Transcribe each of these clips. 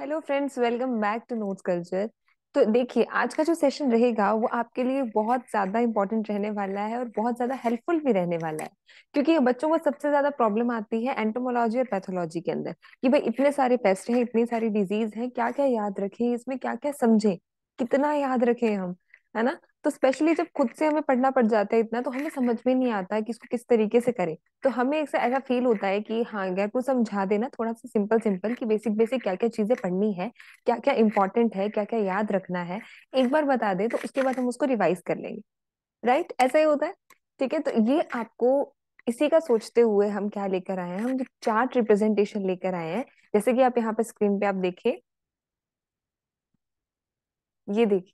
Hello friends welcome back to notes culture तो देखिए, आज का जो सेशन रहेगा, वो आपके लिए बहुत ज़्यादा इंपॉर्टेंट रहने वाला है और बहुत ज़्यादा हेल्पफुल भी रहने वाला है। क्योंकि बच्चों को सबसे ज़्यादा प्रॉब्लम आती है एंटोमोलॉजी और पैथोलॉजी के अंदर कि भाई इतने सारे पेस्ट हैं, इतनी सारी डिज़ीज़ है क्या क्या याद रखें, इसमें क्या क्या समझें, कितना याद रखें हम? है ना? तो स्पेशली जब खुद से हमें पढ़ना पड़ जाता है इतना तो हमें समझ में नहीं आता है कि इसको किस तरीके से करें। तो हमें ऐसा ऐसा फील होता है कि हाँ अगर कुछ समझा देना थोड़ा सा सिंपल सिंपल कि बेसिक बेसिक क्या क्या चीज़ें पढ़नी है क्या क्या इंपॉर्टेंट है क्या क्या याद रखना है। एक बार बता दे तो उसके बाद हम उसको रिवाइज कर लेंगे। राइट ऐसा ही होता है। ठीक है? तो ये आपको इसी का सोचते हुए हम क्या लेकर आए हैं? हम जो चार्ट रिप्रेजेंटेशन लेकर आए हैं, जैसे कि आप यहाँ पे स्क्रीन पे आप देखें। ये देखिए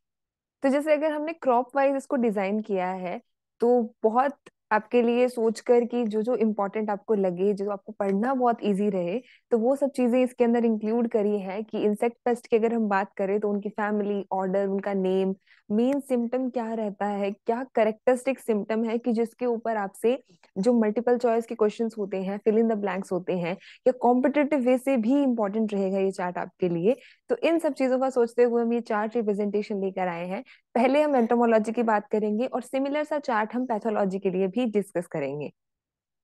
तो जैसे अगर हमने क्रॉप वाइज इसको डिज़ाइन किया है तो बहुत आपके लिए सोचकर कि जो जो इम्पोर्टेंट आपको लगे, जो आपको पढ़ना बहुत इजी रहे तो वो सब चीज़ें इसके अंदर इंक्लूड करी है कि इंसेक्ट पेस्ट की अगर हम बात करें तो उनकी फैमिली, ऑर्डर, उनका नेम, मेन सिम्टम क्या रहता है, क्या करेक्टरिस्टिक सिम्टम है कि जिसके ऊपर आपसे जो मल्टीपल चॉइस के क्वेश्चंस होते हैं, फिल इन द ब्लैंक्स होते हैं, या कॉम्पिटेटिव वे से भी इम्पोर्टेंट रहेगा ये चार्ट आपके लिए तो इन सब चीज़ों का सोचते हुए हम ये चार्ट रिप्रेजेंटेशन लेकर आए हैं। पहले हम एंटोमोलॉजी की बात करेंगे और सिमिलर सा चार्ट हम पैथोलॉजी के लिए भी डिस्कस करेंगे।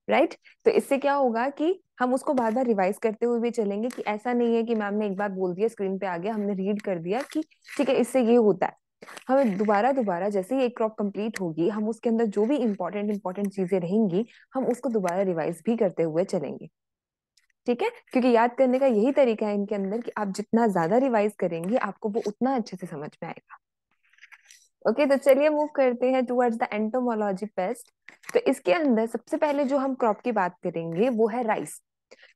Right right? तो इससे क्या होगा कि हम उसको बार बार रिवाइज करते हुए भी चलेंगे कि ऐसा नहीं है कि मैम ने एक बार बोल दिया स्क्रीन पे आ गया, हमने रीड कर दिया कि ठीक है, इससे ये होता है। हमें दोबारा दोबारा जैसे ही एक क्रॉप कंप्लीट होगी, हम उसके अंदर जो भी इंपॉर्टेंट इंपॉर्टेंट चीज़ें रहेंगी, हम उसको दोबारा रिवाइज भी करते हुए चलेंगे। ठीक है? क्योंकि याद करने का यही तरीका है इनके अंदर कि आप जितना ज़्यादा रिवाइज करेंगे आपको वो उतना अच्छे से समझ में आएगा। ओके okay, तो चलिए मूव करते हैं टुवर्ड्स द एंटोमोलॉजी पेस्ट तो इसके अंदर सबसे पहले जो हम क्रॉप की बात करेंगे वो है राइस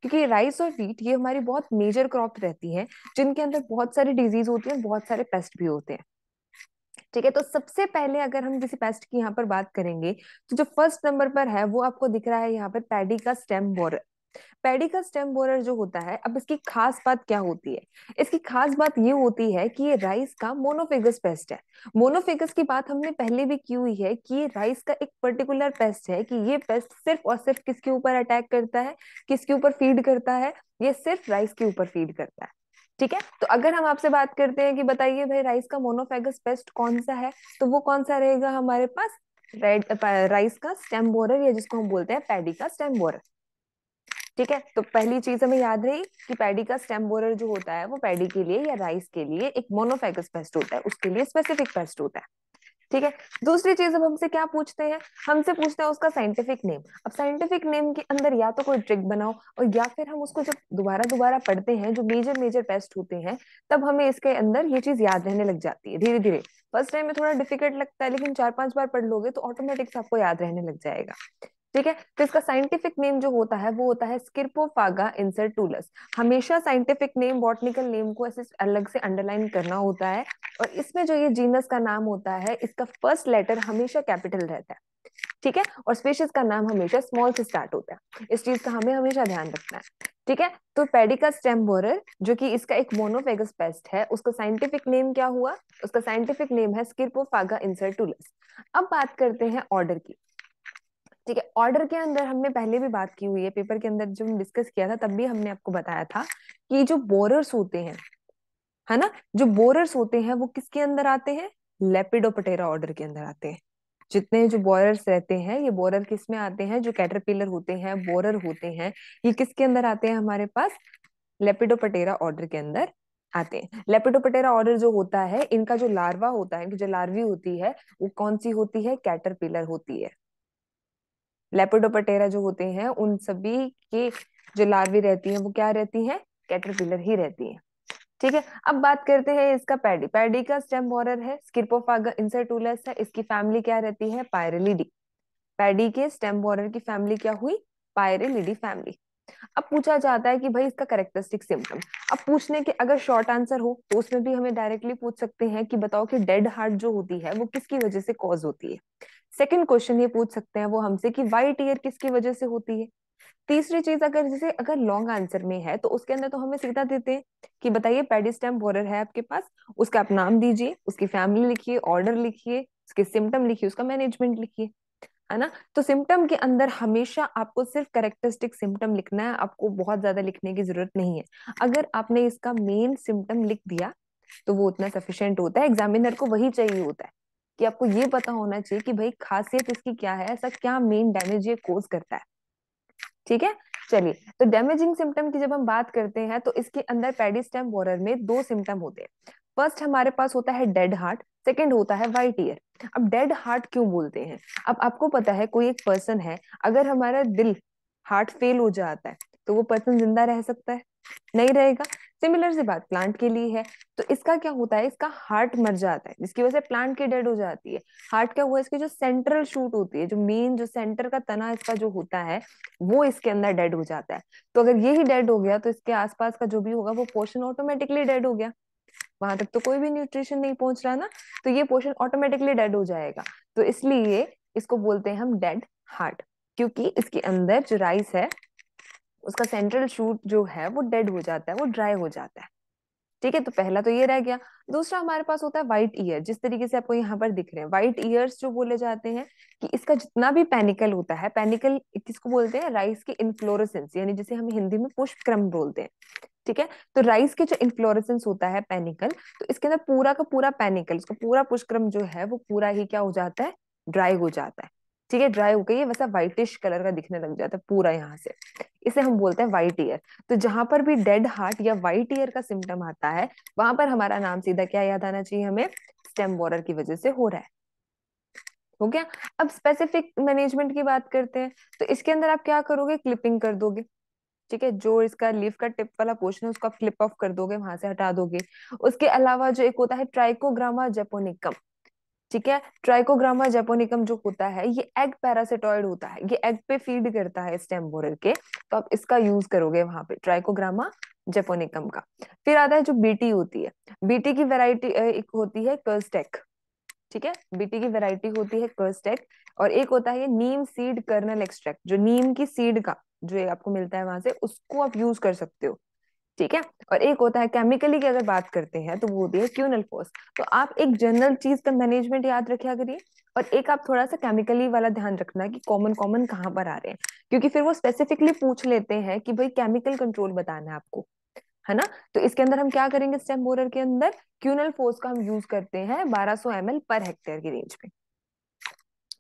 क्योंकि राइस और वीट ये हमारी बहुत मेजर क्रॉप रहती है जिनके अंदर बहुत सारी डिज़ीज़ होती है बहुत सारे पेस्ट भी होते हैं। ठीक है तो सबसे पहले अगर हम किसी पेस्ट की यहाँ पर बात करेंगे तो जो फ़र्स्ट नंबर पर है वो आपको दिख रहा है यहाँ पर पैडी का स्टेम बोरर पैडी का स्टेम बोरर जो होता है, अब इसकी खास बात क्या होती है? इसकी खास बात ये होती है कि ये राइस का मोनोफेगस पेस्ट है। मोनोफेगस की बात हमने पहले भी की हुई है कि ये राइस का एक पर्टिकुलर पेस्ट है कि ये पेस्ट सिर्फ़ और सिर्फ़ किसके ऊपर अटैक करता है, किसके ऊपर फ़ीड करता है, ये सिर्फ़ राइस के ऊपर फ़ीड करता है। ठीक है? तो अगर हम आपसे बात करते हैं कि बताइए भाई राइस का मोनोफेगस पेस्ट कौन सा है तो वो कौन सा रहेगा हमारे पास? रेड राइस का स्टेम बोरर या जिसको हम बोलते हैं पैडी का स्टेम बोरर ठीक है? तो पहली चीज़ हमें याद रही कि पैडी का स्टेम बोरर जो होता है, वो पैडी के लिए या राइस के लिए एक मोनोफेगस पेस्ट होता है, उसके लिए स्पेसिफिक पेस्ट होता है। ठीक है? दूसरी चीज़ अब हमसे क्या पूछते हैं? हमसे पूछते हैं उसका साइंटिफिक नेम अब साइंटिफिक नेम के अंदर या तो कोई ट्रिक बनाओ और या फिर हम उसको जब दोबारा दोबारा पढ़ते हैं, जो मेजर मेजर पेस्ट होते हैं, तब हमें इसके अंदर ये चीज़ याद रहने लग जाती है धीरे धीरे फ़र्स्ट टाइम में थोड़ा डिफ़िकल्ट लगता है, लेकिन चार पाँच बार पढ़ लोगे तो ऑटोमेटिक से आपको याद रहने लग जाएगा। ठीक है? तो इसका साइंटिफिक नेम जो होता है, वो होता है स्किर्पोफागा इंसर्टूलस हमेशा साइंटिफिक नेम बॉटनिकल नेम को ऐसे अलग से अंडरलाइन करना होता है और इसमें जो ये जीनस का नाम होता है, इसका फ़र्स्ट लेटर हमेशा कैपिटल रहता है। ठीक है? और स्पेशीज का नाम हमेशा स्मॉल से स्टार्ट होता है। इस चीज़ का हमें हमेशा ध्यान रखना है। ठीक है? तो पेडिका स्टेम बोरर जो कि इसका एक मोनोफेगस पेस्ट है, उसका साइंटिफिक नेम क्या हुआ? उसका साइंटिफिक नेम है स्किर्पोफागा इंसर्टूलस अब बात करते हैं ऑर्डर की। ठीक है ऑर्डर के अंदर हमने पहले भी बात की हुई है पेपर के अंदर जब हम डिस्कस किया था, तब भी हमने आपको बताया था कि जो बोरर्स होते हैं, है ना? जो बोरर्स होते हैं, वो किसके अंदर आते हैं? लेपिडोपटेरा ऑर्डर के अंदर आते हैं। जितने जो बोरर्स रहते हैं, ये बोरर किसमें आते हैं? जो कैटरपिलर होते हैं बोरर होते हैं, ये किसके अंदर आते हैं हमारे पास? लेपिडोपटेरा ऑर्डर के अंदर आते हैं। लेपिडोपटेरा ऑर्डर जो होता है, इनका जो लार्वा होता है जो लार्वी होती है, वो कौन सी होती है? कैटरपिलर होती है। लेपिडोपटेरा जो होते हैं, उन सभी के जो लार्वी रहती है, वो क्या रहती है? कैटरपिलर ही रहती है। ठीक है, अब बात करते हैं इसका पैडी पैडी का स्टेम बोरर है स्किर्पोफागा इंसर्टूलस है, इसकी फैमिली क्या रहती है? पायरेलिडी पैडी के स्टेम बोरर की फैमिली क्या हुई? पायरेलिडी फैमिली अब पूछा जाता है कि भाई इसका करेक्टरिस्टिक सिम्टम अब पूछने के अगर शॉर्ट आंसर हो तो उसमें भी हमें डायरेक्टली पूछ सकते हैं कि बताओ कि डेड हार्ट जो होती है, वो किसकी वजह से कॉज होती है? सेकंड क्वेश्चन ये पूछ सकते हैं वो हमसे कि वाइट ईयर किसकी वजह से होती है? तीसरी चीज़ अगर, जैसे अगर लॉन्ग आंसर में है तो उसके अंदर तो हमें सीधा देते हैं कि बताइए पेडिस्टेम बोरर है आपके पास, उसका आप नाम दीजिए, उसकी फैमिली लिखिए ऑर्डर लिखिए, उसके सिम्टम लिखिए, उसका मैनेजमेंट लिखिए। है ना? तो सिम्टम के अंदर हमेशा आपको सिर्फ़ करेक्टरिस्टिक सिम्टम लिखना है, आपको बहुत ज़्यादा लिखने की ज़रूरत नहीं है। अगर आपने इसका मेन सिम्टम लिख दिया तो वो उतना सफिशियंट होता है। एग्जामिनर को वही चाहिए होता है कि आपको ये पता होना चाहिए कि भाई खासियत इसकी क्या है, ऐसा क्या मेन डैमेज ये कोज करता है। ठीक है? चलिए तो डैमेजिंग सिम्टम की जब हम बात करते हैं तो इसके अंदर पेडिस्टेम बोरर में दो सिम्टम होते हैं। फ़र्स्ट हमारे पास होता है डेड हार्ट सेकेंड होता है वाइट ईयर अब डेड हार्ट क्यों बोलते हैं? अब आपको पता है, कोई एक पर्सन है, अगर हमारा दिल हार्ट फेल हो जाता है तो वो पर्सन ज़िंदा रह सकता है? नहीं रहेगा। सिमिलर सी बात प्लांट के लिए है। तो इसका क्या होता है? इसका हार्ट मर जाता है, जिसकी वजह से प्लांट की डेड हो जाती है। हार्ट क्या हुआ? इसकी जो सेंट्रल शूट होती है, जो मेन जो सेंटर का तना इसका जो होता है, वो इसके अंदर डेड हो जाता है। तो अगर ये ही डेड हो गया तो इसके आसपास का जो भी होगा, वो पोर्शन ऑटोमेटिकली डेड हो गया। वहाँ तक तो कोई भी न्यूट्रिशन नहीं पहुँच रहा ना तो ये पोर्शन ऑटोमेटिकली डेड हो जाएगा। तो इसलिए इसको बोलते हैं हम डेड हार्ट क्योंकि इसके अंदर जो राइस है, उसका सेंट्रल शूट जो है, वो डेड हो जाता है, वो ड्राई हो जाता है। ठीक है तो पहला तो ये रह गया। दूसरा हमारे पास होता है व्हाइट ईयर जिस तरीके से आपको यहाँ पर दिख रहे हैं। व्हाइट ईयर्स जो बोले जाते हैं, कि इसका जितना भी पैनिकल होता है पैनिकल किसको बोलते हैं? राइस की इन्फ्लोरेसेंस यानी जिसे हम हिंदी में पुष्प क्रम बोलते हैं। ठीक है? तो राइस के जो इन्फ्लोरेसेंस होता है पैनिकल तो इसके अंदर पूरा का पूरा पैनिकल उसका पूरा पुष्क्रम जो है, वो पूरा ही क्या हो जाता है? ड्राई हो जाता है। ठीक है? ड्राई हो गई है वैसा व्हाइटिश कलर का दिखने लग जाता है पूरा यहाँ से। इसे हम बोलते हैं व्हाइट ईयर तो जहाँ पर भी डेड हार्ट या व्हाइट ईयर का सिम्टम आता है, वहाँ पर हमारा नाम सीधा क्या याद आना चाहिए हमें? स्टेम बोरर की वजह से हो रहा है। हो गया? अब स्पेसिफिक मैनेजमेंट की बात करते हैं। तो इसके अंदर आप क्या करोगे? क्लिपिंग कर दोगे। ठीक है, जो इसका लीफ का टिप वाला पोर्शन है, उसको क्लिप ऑफ़ कर दोगे, वहाँ से हटा दोगे। उसके अलावा जो एक होता है ट्राइकोग्रामा जेपोनिकम ठीक है? ट्राइकोग्रामा जेपोनिकम जो होता है, ये एग पैरासिटॉइड होता है। ये एग पे फ़ीड करता है स्टेम बोरर के तो आप इसका यूज़ करोगे वहाँ पे ट्राइकोग्रामा जेपोनिकम का। फिर आता है जो बीटी होती है। बीटी की वेराइटी एक होती है कर्स्टेक ठीक है? बीटी की वेराइटी होती है कर्स्टेक और एक होता है नीम सीड कर्नल एक्सट्रैक्ट जो नीम की सीड का जो आपको मिलता है वहाँ से, उसको आप यूज़ कर सकते हो। ठीक है? और एक होता है केमिकली की अगर बात करते हैं तो वो होती है क्यूनल फोर्स तो आप एक जनरल चीज़ का मैनेजमेंट याद रखा करिए और एक आप थोड़ा सा केमिकली वाला ध्यान रखना कि कॉमन कॉमन कहाँ पर आ रहे हैं। क्योंकि फिर वो स्पेसिफिकली पूछ लेते हैं कि भाई केमिकल कंट्रोल बताना है आपको, है ना? तो इसके अंदर हम क्या करेंगे स्टेम बोरर के अंदर? क्यूनल फोर्स का हम यूज़ करते हैं 1200 सौ पर हेक्टेयर की रेंज में।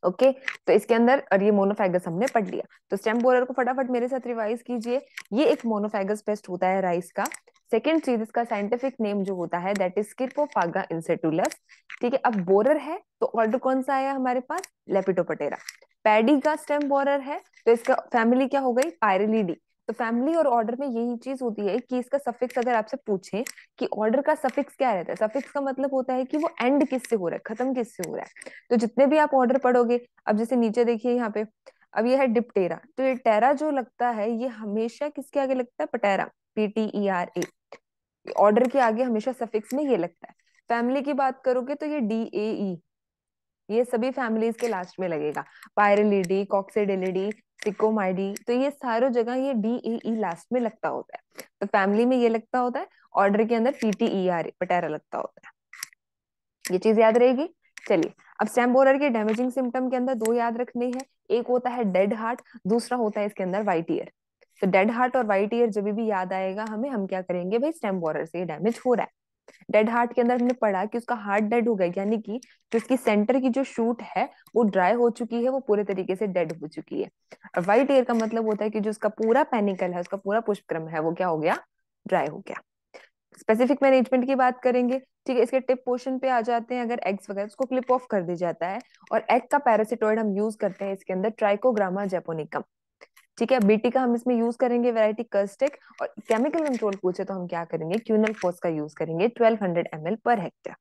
ओके? तो इसके अंदर, और ये मोनोफेगस हमने पढ़ लिया। तो स्टेम बोरर को फटाफट मेरे साथ रिवाइज कीजिए। ये एक मोनोफेगस पेस्ट होता है राइस का। सेकेंड चीज़ इसका साइंटिफिक नेम जो होता है दैट इज़ किरपोफागा इंसेटुलस ठीक है, अब बोरर है तो ऑर्डर कौन सा आया हमारे पास? लेपिटोपटेरा पैडी का स्टेम बोरर है तो इसका फैमिली क्या हो गई? पायरिलीडी तो फैमिली और ऑर्डर में यही चीज़ होती है, कि इसका सफिक्स अगर आपसे पूछे, कि ऑर्डर का सफिक्स क्या रहता है? सफिक्स का मतलब होता है कि वो एंड किससे हो रहा है, खत्म किससे हो रहा है? तो जितने भी आप ऑर्डर पढ़ोगे, अब जैसे नीचे देखिए यहाँ पे, अब ये है डिप्टेरा तो ये टेरा जो लगता है, ये हमेशा किसके आगे लगता है? Ptera P T E R A order के आगे हमेशा सफिक्स में ये लगता है। फैमिली की बात करोगे तो ये डी ए ई ये सभी फैमिलीज़ के लास्ट में लगेगा। पायरिलिडी कॉक्सिडिलिडी सिकोमाइडी तो ये सारों जगह ये डी ए ई लास्ट में लगता होता है। तो फैमिली में ये लगता होता है ऑर्डर के अंदर पीटीई आर पटेरा लगता होता है। ये चीज़ याद रहेगी? चलिए, अब स्टेम बोरर के डैमेजिंग सिम्टम के अंदर दो याद रखने हैं। एक होता है डेड हार्ट दूसरा होता है इसके अंदर व्हाइट ईयर तो डेड हार्ट और व्हाइट ईयर जब भी याद आएगा हमें, हम क्या करेंगे भाई? स्टेम बोरर से डैमेज हो रहा है। डेड हार्ट के अंदर हमने पढ़ा कि उसका हार्ट डेड हो गया, यानी कि जो उसकी सेंटर की जो शूट है, वो ड्राई हो चुकी है, वो पूरे तरीके से डेड हो चुकी है। व्हाइट एयर का मतलब होता है कि जो उसका पूरा पेनिकल है, उसका पूरा पुष्पक्रम है, वो क्या हो गया? ड्राई हो गया। स्पेसिफिक मैनेजमेंट की बात करेंगे, ठीक है, इसके टिप पोर्शन पे आ जाते हैं, अगर एग्स वगैरह, उसको क्लिप ऑफ़ कर दिया जाता है। और एग का पैरासिटोइड हम यूज़ करते हैं इसके अंदर ट्राइकोग्रामा जेपोनिकम। ठीक है, बीटी का हम इसमें यूज़ करेंगे वेराइटी कर्स्टिक और केमिकल कंट्रोल पूछे तो हम क्या करेंगे? क्यूनल फोर्स का यूज़ करेंगे 1200 हंड्रेड एम पर हेक्टेयर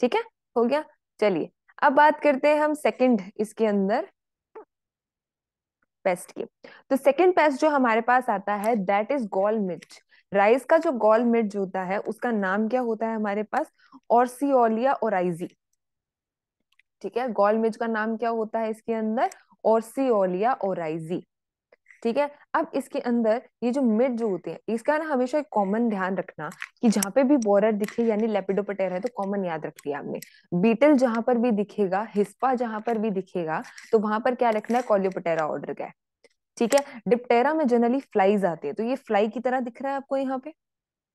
ठीक है, हो गया? चलिए, अब बात करते हैं हम सेकंड इसके अंदर पेस्ट की। तो सेकंड पेस्ट जो हमारे पास आता है दैट इज़ गोल मिर्च राइस का जो गोल मिर्च होता है, उसका नाम क्या होता है हमारे पास? ऑर्सियोलिया ओराइजी ठीक है गोल मिर्च का नाम क्या होता है इसके अंदर? Orseolia oryzae. ठीक है? अब इसके अंदर ये जो मिड जो होते हैं, इसका ना हमेशा एक कॉमन ध्यान रखना कि जहाँ पे भी बोरर दिखे यानी लेपिडोपटेरा है तो कॉमन याद रख लिया आपने। बीटल जहाँ पर भी दिखेगा, हिस्पा जहाँ पर भी दिखेगा तो वहाँ पर क्या रखना है? कॉलियोपटेरा ऑर्डर का ठीक है? डिप्टेरा में जनरली फ्लाइज आते हैं। तो ये फ्लाई की तरह दिख रहा है आपको यहाँ पे?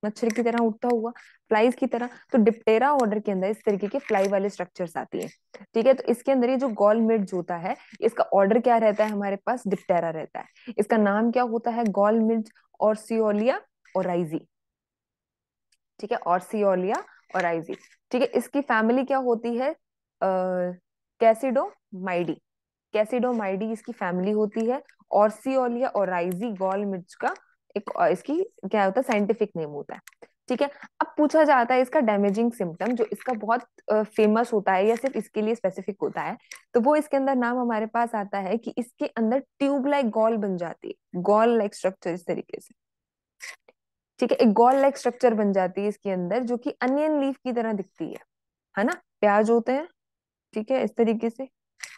मच्छर की तरह उठता हुआ फ्लाइज की तरह तो डिप्टेरा ऑर्डर के अंदर इस तरीके के फ्लाई वाले स्ट्रक्चर्स आती है। ठीक है तो इसके अंदर ये जो गॉल मिड्स होता है, इसका ऑर्डर क्या रहता है हमारे पास? डिप्टेरा रहता है। इसका नाम क्या होता है? गॉल मिड्स और सियोलिया और राइजी ठीक है और सियोलिया और राइजी ठीक है, इसकी फैमिली क्या होती है? कैसिडो माइडी कैसिडोमाइडी इसकी फैमिली होती है। और सियोलिया और राइजी गॉल मिर्च का एक इसकी क्या होता है साइंटिफिक नेम होता है, ठीक है? अब पूछा जाता है इसका डैमेजिंग सिम्टम जो इसका बहुत फ़ेमस होता है या सिर्फ़ इसके लिए स्पेसिफिक होता है तो वो इसके अंदर नाम हमारे पास आता है कि इसके अंदर ट्यूब लाइक गॉल बन जाती है गॉल लाइक स्ट्रक्चर इस तरीके से, ठीक है? एक गॉल लाइक स्ट्रक्चर बन जाती है इसके अंदर, जो कि अनियन लीफ की तरह दिखती है है ना? प्याज होते हैं, ठीक है? इस तरीके से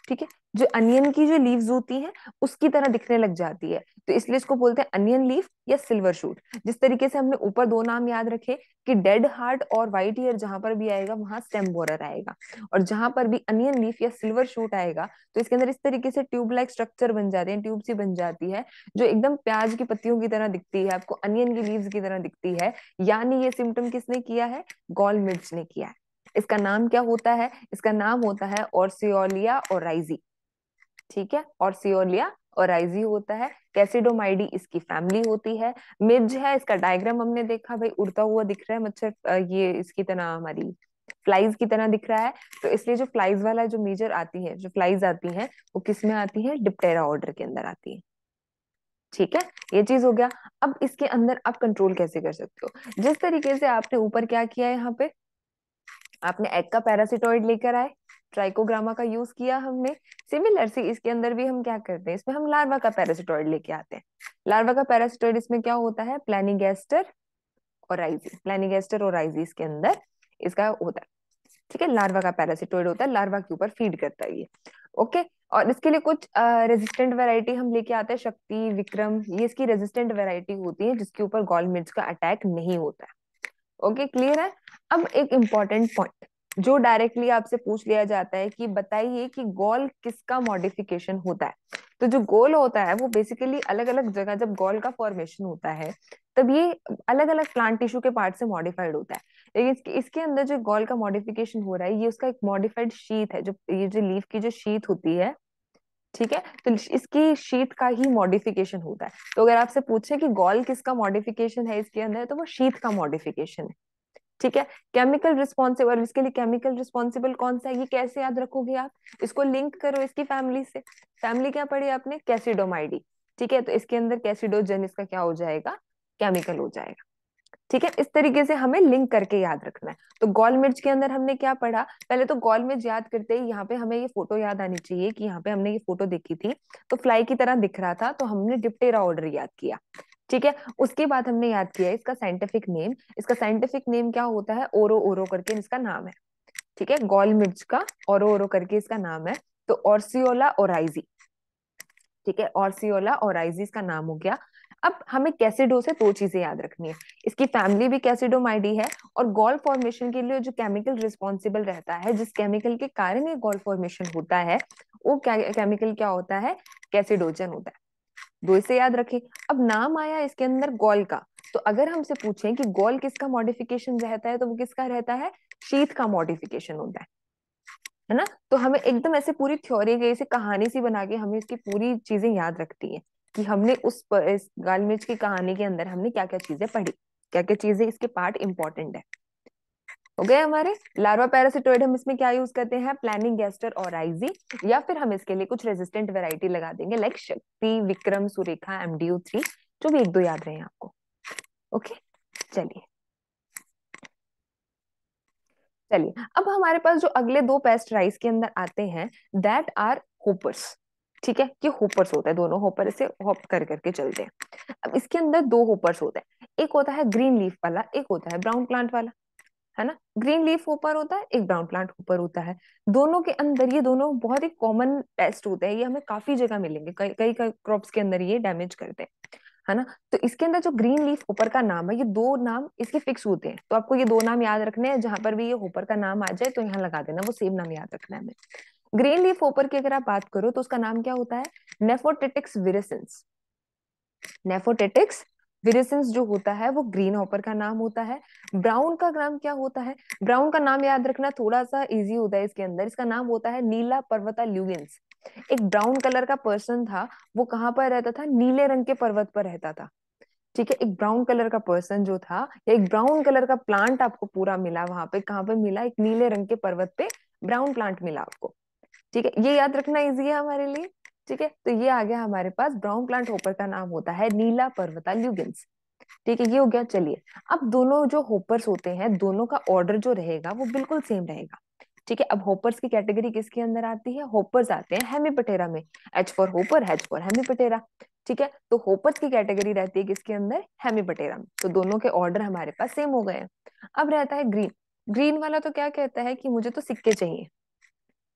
ठीक है? जो अनियन की जो लीव्स होती हैं, उसकी तरह दिखने लग जाती है। तो इसलिए इसको बोलते हैं अनियन लीफ या सिल्वर शूट जिस तरीके से हमने ऊपर दो नाम याद रखे कि डेड हार्ट और व्हाइट ईयर जहाँ पर भी आएगा, वहाँ स्टेम बोरर आएगा। और जहाँ पर भी अनियन लीफ या सिल्वर शूट आएगा तो इसके अंदर इस तरीके से ट्यूब लाइक स्ट्रक्चर बन जाते हैं ट्यूब सी बन जाती है, जो एकदम प्याज की पत्तियों की तरह दिखती है, आपको अनियन की लीव्स की तरह दिखती है। यानी ये सिम्टम किसने किया है? गॉल मिर्च ने किया है। इसका नाम क्या होता है? इसका नाम होता है ऑर्सियोलिया और राइजी ठीक है? और सियोलिया और आइजी होता है। कैसिडोमाइडी इसकी फैमिली होती है। मिर्ज है, इसका डायग्राम हमने देखा, भाई उड़ता हुआ दिख रहा है, मच्छर ये इसकी तरह हमारी फ्लाइज की तरह दिख रहा है। तो इसलिए जो फ्लाइज वाला जो मेजर आती है, जो फ्लाइज आती है, वो किसमें आती है? डिप्टेरा ऑर्डर के अंदर आती है। ठीक है? ये चीज़ हो गया। अब इसके अंदर आप कंट्रोल कैसे कर सकते हो? जिस तरीके से आपने ऊपर क्या किया है यहाँ पे? आपने एग का पैरासिटोइड लेकर आए ट्राइकोग्रामा का यूज़ किया हमने। सिमिलर सी इसके अंदर भी हम क्या करते हैं, इसमें हम लार्वा का पैरासिटोइड लेके आते हैं। लार्वा का पैरासिटोइड इसमें क्या होता है? प्लानिगेस्टर और राइजी प्लानिगेस्टर और राइजी इसके अंदर इसका होता है। ठीक है लार्वा का पैरासिटोइड होता है लार्वा के ऊपर फ़ीड करता है ये। ओके और इसके लिए कुछ रेजिस्टेंट वेराइटी हम लेके आते हैं, शक्ति, विक्रम, ये इसकी रेजिस्टेंट वेराइटी होती है, जिसके ऊपर गॉल मिर्च का अटैक नहीं होता है। ओके क्लियर है? अब एक इंपॉर्टेंट पॉइंट जो डायरेक्टली आपसे पूछ लिया जाता है कि बताइए कि गोल किसका मॉडिफिकेशन होता है। तो जो गोल होता है वो बेसिकली अलग अलग जगह जब गोल का फॉर्मेशन होता है तब ये अलग अलग प्लांट टिश्यू के पार्ट से मॉडिफाइड होता है। लेकिन इसके, इसके अंदर जो गोल का मॉडिफिकेशन हो रहा है ये उसका एक मॉडिफाइड शीत है जो ये जो लीफ की जो शीत होती है ठीक है? तो इसकी शीत का ही मॉडिफिकेशन होता है। तो अगर आपसे पूछे कि गोल किसका मॉडिफिकेशन है इसके अंदर तो वो शीत का मॉडिफिकेशन है। ठीक है? केमिकल रिस्पॉन्सिबल इसके लिए केमिकल रिस्पॉन्सिबल कौन सा है, ये कैसे याद रखोगे आप? इसको लिंक करो इसकी फैमिली से। फैमिली क्या पढ़ी आपने? कैसिडोमाइडी ठीक है? तो इसके अंदर कैसिडोजन इसका क्या हो जाएगा? केमिकल हो जाएगा। ठीक है? इस तरीके से हमें लिंक करके याद रखना है। तो गोल मिर्च के अंदर हमने क्या पढ़ा? पहले तो गोल मिर्च याद करते ही यहाँ पे हमें ये फ़ोटो याद आनी चाहिए कि यहाँ पे हमने ये फ़ोटो देखी थी। तो फ्लाई की तरह दिख रहा था तो हमने डिप्टेरा ऑर्डर याद किया। ठीक है? उसके बाद हमने याद किया इसका साइंटिफिक नेम इसका साइंटिफिक नेम क्या होता है? ओरो ओरो करके इसका नाम है। ठीक है? गोल मिर्च का ओरो ओरो करके इसका नाम है। तो ऑर्सियोला ओराइजी ठीक है? ऑर्सियोला ओराइजी इसका नाम हो गया। अब हमें कैसिडो से दो चीज़ें याद रखनी है। इसकी फैमिली भी कैसिडोमाइडी है और गॉल फॉर्मेशन के लिए जो केमिकल रिस्पॉन्सिबल रहता है, जिस केमिकल के कारण ये गॉल फॉर्मेशन होता है, वो केमिकल क्या होता है? कैसिडोजन होता है। दो इसे याद रखें। अब नाम आया इसके अंदर गोल का। तो अगर हमसे पूछें कि गोल किसका मॉडिफिकेशन रहता है तो वो किसका रहता है? शीत का मॉडिफिकेशन होता है। है ना? तो हमें एकदम ऐसे पूरी थ्योरी के ऐसे कहानी सी बना के हमें इसकी पूरी चीज़ें याद रखती है। कि हमने उस गाल मिर्च की कहानी के अंदर हमने क्या क्या चीज़ें पढ़ी क्या क्या चीज़ें इसके पार्ट इंपॉर्टेंट है। हो गए हमारे? लार्वा पैरासिटोइड हम इसमें क्या यूज़ करते हैं? प्लानिंग गैस्टर और आईजी, या फिर हम इसके लिए कुछ रेजिस्टेंट वेराइटी लगा देंगे, लाइक शक्ति, विक्रम, सुरेखा एमडीयू थ्री जो भी एक दो याद रहे आपको। ओके? चलिए। चलिए, अब हमारे पास जो अगले दो पेस्ट राइस के अंदर आते हैं दैट आर होपर्स ठीक है? ये होपर्स होता है, दोनों होपर से होप कर करके चलते हैं। अब इसके अंदर दो होपर्स होते हैं। एक होता है ग्रीन लीफ वाला, एक होता है ब्राउन प्लांट वाला, है ना? ग्रीन लीफ होपर होता है, एक ब्राउन प्लांट होपर होता है। दोनों के अंदर ये दोनों बहुत ही कॉमन पेस्ट होते हैं, ये हमें काफ़ी जगह मिलेंगे, कई कई क्रॉप्स के अंदर ये डैमेज करते हैं, है ना? तो इसके अंदर जो ग्रीन लीफ होपर का नाम है, ये दो नाम इसके फिक्स होते हैं। तो आपको ये दो नाम याद रखने हैं, जहाँ पर भी ये होपर का नाम आ जाए तो यहाँ लगा देना, वो सेम नाम याद रखना है हमें। ग्रीन लीफ होपर की अगर आप बात करो तो उसका नाम क्या होता है? नेफोटेटिक्स विरेसेंस नेफोटेटिक्स विरेसेंस जो होता है, वो ग्रीन हॉपर का नाम होता है। ब्राउन का नाम क्या होता है? ब्राउन का नाम याद रखना थोड़ा सा इजी होता है इसके अंदर। इसका नाम होता है नीला पर्वता ल्यूगेंस एक ब्राउन कलर का पर्सन था, वो कहाँ पर रहता था? नीले रंग के पर्वत पर रहता था। ठीक है, एक ब्राउन कलर का पर्सन जो था, या एक ब्राउन कलर का प्लांट आपको पूरा मिला वहाँ पे, कहाँ पे मिला? एक नीले रंग के पर्वत पे ब्राउन प्लांट मिला आपको। ठीक है? ये याद रखना इजी है हमारे लिए, ठीक है? तो ये आ गया हमारे पास, ब्राउन प्लांट होपर का नाम होता है नीला पर्वता, ल्यूगेंस। ठीक है, ये हो गया, चलिए। अब दोनों जो होपर्स होते हैं, दोनों का ऑर्डर जो रहेगा, वो बिल्कुल सेम रहेगा। ठीक है, अब होपर्स की कैटेगरी किसके अंदर आती है? होपर्स आते हैं हेमीपटेरा में। H for hopper H for Hemiptera ठीक है तो होपर्स की कैटेगरी रहती है किसके अंदर? हेमीपटेरा में। तो दोनों के ऑर्डर हमारे पास सेम हो गए अब रहता है ग्रीन ग्रीन वाला तो क्या कहता है कि मुझे तो सिक्के चाहिए।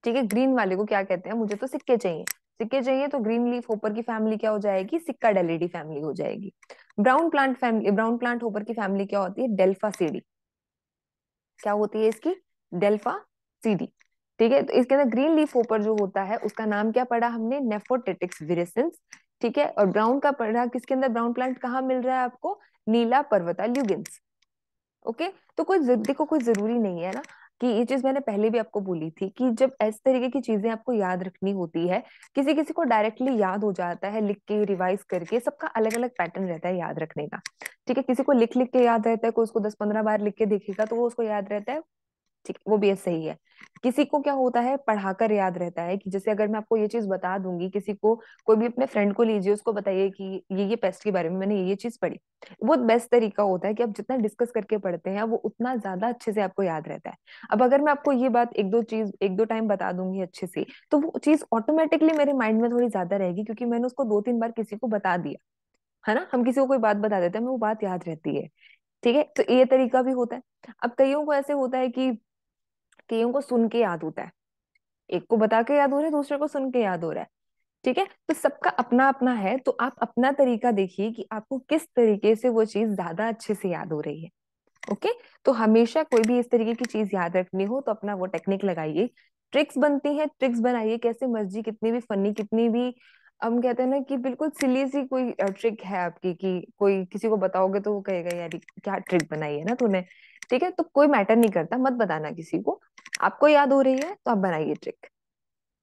ठीक है ग्रीन वाले को क्या कहते हैं, मुझे तो सिक्के चाहिए। सिक्के चाहिए तो ग्रीन लीफ होपर की फैमिली क्या हो जाएगी? सिक्का डेलिडी फैमिली हो जाएगी। Brown plant family brown plant hopper की फैमिली क्या होती है? डेल्फा सीडी क्या होती है इसकी? डेल्फा सीडी ठीक है तो इसके अंदर ग्रीन लीफ होपर जो होता है, उसका नाम क्या पढ़ा हमने? नेफोटेटिक्स विरेसेंस ठीक है, और ब्राउन का पढ़ा किसके अंदर? ब्राउन प्लांट कहाँ मिल रहा है आपको? नीला पर्वता ल्यूगेंस ओके तो कोई देखो कोई ज़रूरी नहीं है ना। कि ये चीज़ मैंने पहले भी आपको बोली थी कि जब इस तरीके की चीज़ें आपको याद रखनी होती है, किसी किसी को डायरेक्टली याद हो जाता है लिख के, रिवाइज करके, सबका अलग अलग पैटर्न रहता है याद रखने का। ठीक है, किसी को लिख लिख के याद रहता है, कोई उसको दस पंद्रह बार लिख के देखेगा तो वो उसको याद रहता है। ठीक वो भी सही है किसी को क्या होता है, पढ़ाकर याद रहता है कि जैसे अगर मैं आपको ये चीज़ बता दूँगी, किसी को कोई भी अपने फ्रेंड को लीजिए, उसको बताइए कि ये ये पेस्ट के बारे में मैंने ये ये चीज़ पढ़ी। वो बेस्ट तरीका होता है कि आप जितना डिस्कस करके पढ़ते हैं, वो उतना ज़्यादा अच्छे से आपको याद रहता है। अब अगर मैं आपको ये बात एक दो चीज़, एक दो टाइम बता दूँगी अच्छे से तो वो चीज़ ऑटोमेटिकली मेरे माइंड में थोड़ी ज़्यादा रहेगी क्योंकि मैंने उसको दो तीन बार किसी को बता दिया, है ना? हम किसी को कोई बात बता देते हैं, हमें वो बात याद रहती है। ठीक है? तो ये तरीका भी होता है। अब कईयों को ऐसे होता है कि कईयों को सुन के याद होता है। एक को बता के याद हो रहा है, दूसरे को सुन के याद हो रहा है। ठीक है? तो सबका अपना अपना है तो आप अपना तरीका देखिए कि आपको किस तरीके से वो चीज़ ज़्यादा अच्छे से याद हो रही है। ओके? तो हमेशा कोई भी इस तरीके की चीज़ याद रखनी हो तो अपना वो टेक्निक लगाइए। ट्रिक्स बनती हैं, ट्रिक्स बनाइए, कैसे मर्ज़ी कितनी भी फनी, कितनी भी, हम कहते हैं ना कि बिल्कुल सिली सी कोई ट्रिक है आपकी कि कोई किसी को बताओगे तो वो कहेगा, यार क्या ट्रिक बनाई है ना तूने? ठीक है? तो कोई मैटर नहीं करता, मत बताना किसी को। आपको याद हो रही है तो आप बनाइए ट्रिक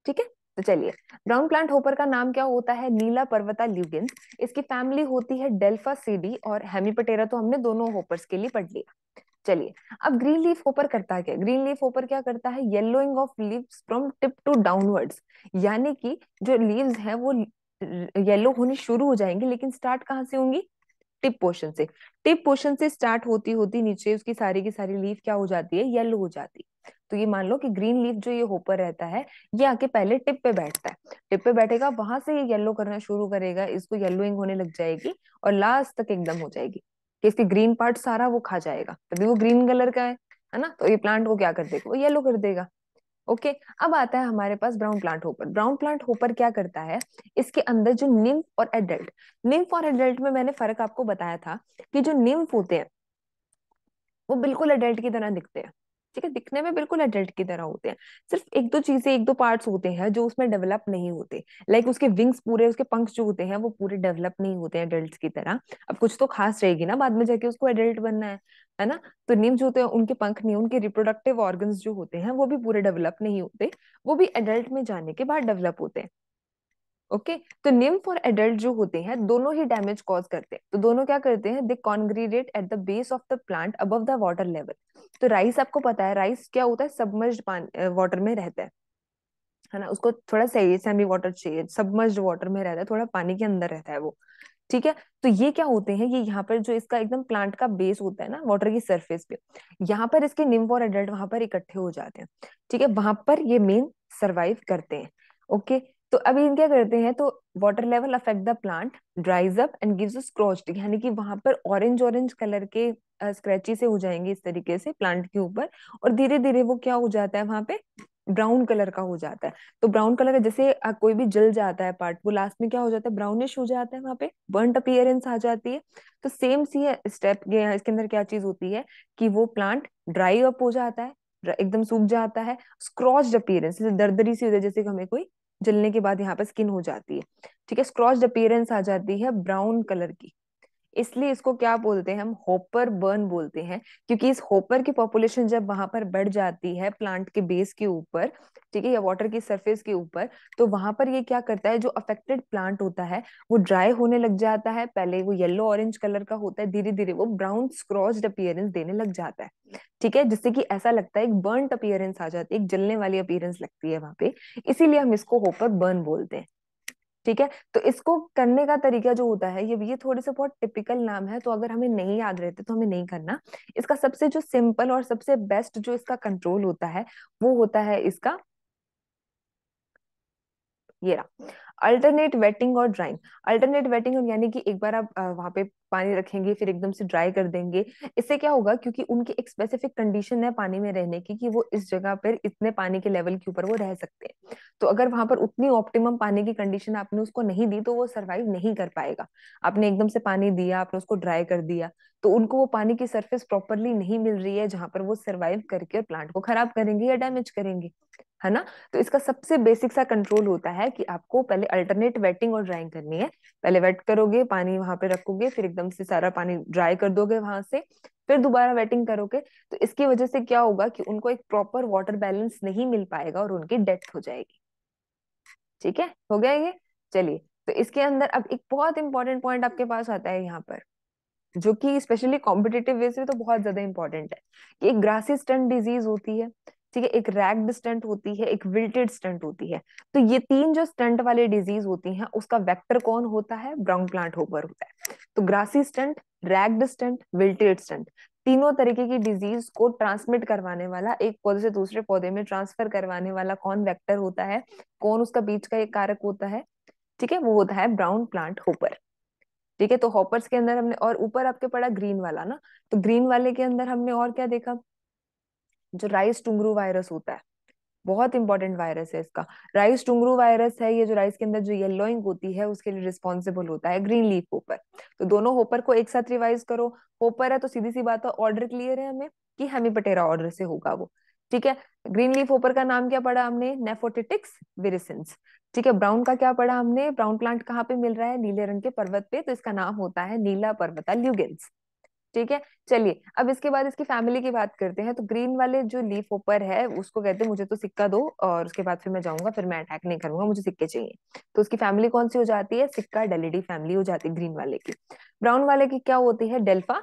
ठीक है? तो चलिए ब्राउन प्लांट होपर का नाम क्या होता है? नीला पर्वता ल्यूगेंस इसकी फैमिली होती है डेल्फा सीडी और हेमीपटेरा तो हमने दोनों होपर्स के लिए पढ़ लिया। चलिए, अब ग्रीन लीफ होपर करता क्या? ग्रीन लीफ होपर क्या करता है? Yellowing of leaves from tip to downwards यानी कि जो लीव्स हैं, वो येलो होने शुरू हो जाएँगे, लेकिन स्टार्ट कहाँ से होंगी? टिप पोर्शन से। टिप पोर्शन से स्टार्ट होती होती नीचे उसकी सारी की सारी लीफ क्या हो जाती है? येलो हो जाती तो ये मान लो कि ग्रीन लीफ जो ये होपर रहता है, ये आके पहले टिप पे बैठता है। टिप पे बैठेगा, वहाँ से ये येलो करना शुरू करेगा, इसको येलोइंग होने लग जाएगी और लास्ट तक एकदम हो जाएगी। कि इसके ग्रीन पार्ट सारा वो खा जाएगा, तभी वो ग्रीन कलर का है है ना? तो ये प्लांट को क्या कर देगा? वो येलो कर देगा। ओके अब आता है हमारे पास brown plant hopper. Brown plant hopper क्या करता है? इसके अंदर जो निम्फ और एडल्ट निम्फ और एडल्ट में मैंने फ़र्क आपको बताया था कि जो निम्फ होते हैं, वो बिल्कुल एडल्ट की तरह दिखते हैं। ठीक है, दिखने में बिल्कुल एडल्ट की तरह होते हैं। सिर्फ़ एक दो चीज़ें, एक दो पार्ट्स होते हैं जो उसमें डेवलप नहीं होते। लाइक like उसके विंग्स पूरे, उसके पंख जो होते हैं, वो पूरे डेवलप नहीं होते हैं एडल्ट की तरह। अब कुछ तो खास रहेगी ना बाद में जाके उसको एडल्ट बनना है है ना? तो निम जो होते हैं, उनके पंख नहीं, उनके रिप्रोडक्टिव ऑर्गन्स जो होते हैं, वो भी पूरे डेवलप नहीं होते। वो भी एडल्ट में जाने के बाद डेवलप होते हैं। ओके? okay? तो निम्फ और एडल्ट जो होते हैं, दोनों ही डैमेज कॉज करते हैं। तो दोनों क्या करते हैं? They congregate at the base of the plant above the water level तो राइस आपको पता है राइस क्या होता है? सबमर्ज वाटर में रहता है। है ना? उसको थोड़ा सही सेमी वाटर चाहिए। सबमर्ज वाटर में रहता है, थोड़ा पानी के अंदर रहता है वो। ठीक है? तो ये क्या होते हैं? ये यहाँ पर जो इसका एकदम प्लांट का बेस होता है ना वाटर की सरफेस पे, यहाँ पर इसके निम्फ और एडल्ट वहाँ पर इकट्ठे हो जाते हैं। ठीक है? वहाँ पर ये मेन सरवाइव करते हैं। ओके? तो अभी इन क्या करते हैं तो water level affect the plant dries up and gives scorched यानी कि वहाँ पर ऑरेंज ऑरेंज कलर के स्क्रैची से हो जाएँगे इस तरीके से प्लांट के ऊपर और धीरे धीरे वो क्या हो जाता है वहाँ पे ब्राउन कलर का हो जाता है। तो ब्राउन कलर का जैसे कोई भी जल जाता है पार्ट वो लास्ट में क्या हो जाता है ब्राउनिश हो जाता है वहाँ पे बर्नट अपियरेंस आ जाती है। तो सेम सी स्टेप इसके अंदर क्या चीज़ होती है कि वो प्लांट ड्राई अप हो जाता है, एकदम सूख जाता है स्क्रॉच्ड अपीयरेंस जैसे दरदरी सी हो जाए, जैसे हमें कोई जलने के बाद यहाँ पे स्किन हो जाती है। ठीक है स्क्रॉच अपीयरेंस आ जाती है ब्राउन कलर की। इसलिए इसको क्या बोलते हैं हम? होपर बर्न बोलते हैं, क्योंकि इस होपर की पॉपुलेशन जब वहाँ पर बढ़ जाती है प्लांट के बेस के ऊपर, ठीक है, या वाटर की सरफेस के ऊपर तो वहाँ पर ये क्या करता है? जो अफेक्टेड प्लांट होता है, वो ड्राई होने लग जाता है। पहले वो येलो ऑरेंज कलर का होता है धीरे धीरे वो ब्राउन स्क्रॉच्ड अपियरेंस देने लग जाता है, ठीक है? जिससे कि ऐसा लगता है एक बर्न अपियरेंस आ जाती है, एक जलने वाली अपियरेंस लगती है वहाँ पे। इसीलिए हम इसको होपर बर्न बोलते हैं। ठीक है? तो इसको करने का तरीका जो होता है, ये ये थोड़े से बहुत टिपिकल नाम है तो अगर हमें नहीं याद रहते तो हमें नहीं करना। इसका सबसे जो सिंपल और सबसे बेस्ट जो इसका कंट्रोल होता है, वो होता है इसका ये रहा। अल्टरनेट वेटिंग और ड्राइंग अल्टरनेट वेटिंग यानी कि एक बार आप वहाँ पे पानी रखेंगे, फिर एकदम से ड्राई कर देंगे। इससे क्या होगा क्योंकि उनकी एक स्पेसिफिक कंडीशन है पानी में रहने की कि वो इस जगह पर इतने पानी के लेवल के ऊपर वो रह सकते हैं। तो अगर वहाँ पर उतनी ऑप्टिमम पानी की कंडीशन आपने उसको नहीं दी तो वो सर्वाइव नहीं कर पाएगा। आपने एकदम से पानी दिया, आपने उसको ड्राई कर दिया तो उनको वो पानी की सरफेस प्रॉपरली नहीं मिल रही है जहाँ पर वो सर्वाइव करके प्लांट को खराब करेंगे या डैमेज करेंगे। है ना? तो इसका सबसे बेसिक सा कंट्रोल होता है कि आपको पहले अल्टरनेट वेटिंग और ड्राइंग करनी है। पहले वेट करोगे, पानी वहाँ पे रखोगे, फिर एकदम से सारा पानी ड्राई कर दोगे वहाँ से, फिर दोबारा वेटिंग करोगे। तो इसकी वजह से क्या होगा कि उनको एक प्रॉपर वाटर बैलेंस नहीं मिल पाएगा और उनकी डेथ हो जाएगी। ठीक है? हो गया ये? चलिए तो इसके अंदर अब एक बहुत इंपॉर्टेंट पॉइंट आपके पास आता है यहाँ पर, जो कि स्पेशली कॉम्पिटेटिव वे से तो बहुत ज़्यादा इंपॉर्टेंट है। कि एक ग्रासी स्टंट डिज़ीज़ होती है ठीक है, एक रैग्ड स्टंट होती है, एक विल्टेड स्टंट होती है। तो ये तीन जो स्टंट वाले डिज़ीज़ होती हैं, उसका वेक्टर कौन होता है? ब्राउन प्लांट होपर होता है। तो grassy stunt ragged stunt wilted stunt तीनों तरीके की डिज़ीज़ को ट्रांसमिट करवाने वाला, एक पौधे से दूसरे पौधे में ट्रांसफ़र करवाने वाला कौन वेक्टर होता है? कौन उसका बीच का एक कारक होता है? ठीक है, वो होता है ब्राउन प्लांट होपर ठीक है तो हॉपर्स के अंदर हमने, और ऊपर आपके पड़ा ग्रीन वाला ना? तो ग्रीन वाले के अंदर हमने और क्या देखा? जो राइस टुंगरू वायरस होता है, बहुत इंपॉर्टेंट वायरस है इसका। राइस टुंगरू वायरस है, ये जो राइस के अंदर जो येलोइंग होती है, उसके लिए रिस्पॉन्सिबल होता है ग्रीन लीफ होपर तो दोनों होपर को एक साथ रिवाइज करो। होपर है तो सीधी सी बात है ऑर्डर क्लियर है हमें कि हेमीपटेरा ऑर्डर से होगा वो। ठीक है? ग्रीन लीफ होपर का नाम क्या पढ़ा हमने? नेफोटिटिक्स विरिसेंस ठीक है? ब्राउन का क्या पढ़ा हमने? ब्राउन प्लांट कहाँ पे मिल रहा है? नीले रंग के पर्वत पे तो इसका नाम होता है नीला पर्वता, ल्यूगेंस। ठीक है? चलिए, अब इसके बाद इसकी फैमिली की बात करते हैं। तो ग्रीन वाले जो लीफ ऊपर है, उसको कहते हैं, मुझे तो सिक्का दो और उसके बाद फिर मैं जाऊँगा, फिर मैं अटैक नहीं करूँगा, मुझे सिक्के चाहिए। तो उसकी फैमिली कौन सी हो जाती है? सिक्का डेलिडी फैमिली हो जाती है ग्रीन वाले की। ब्राउन वाले की क्या होती है? डेल्फा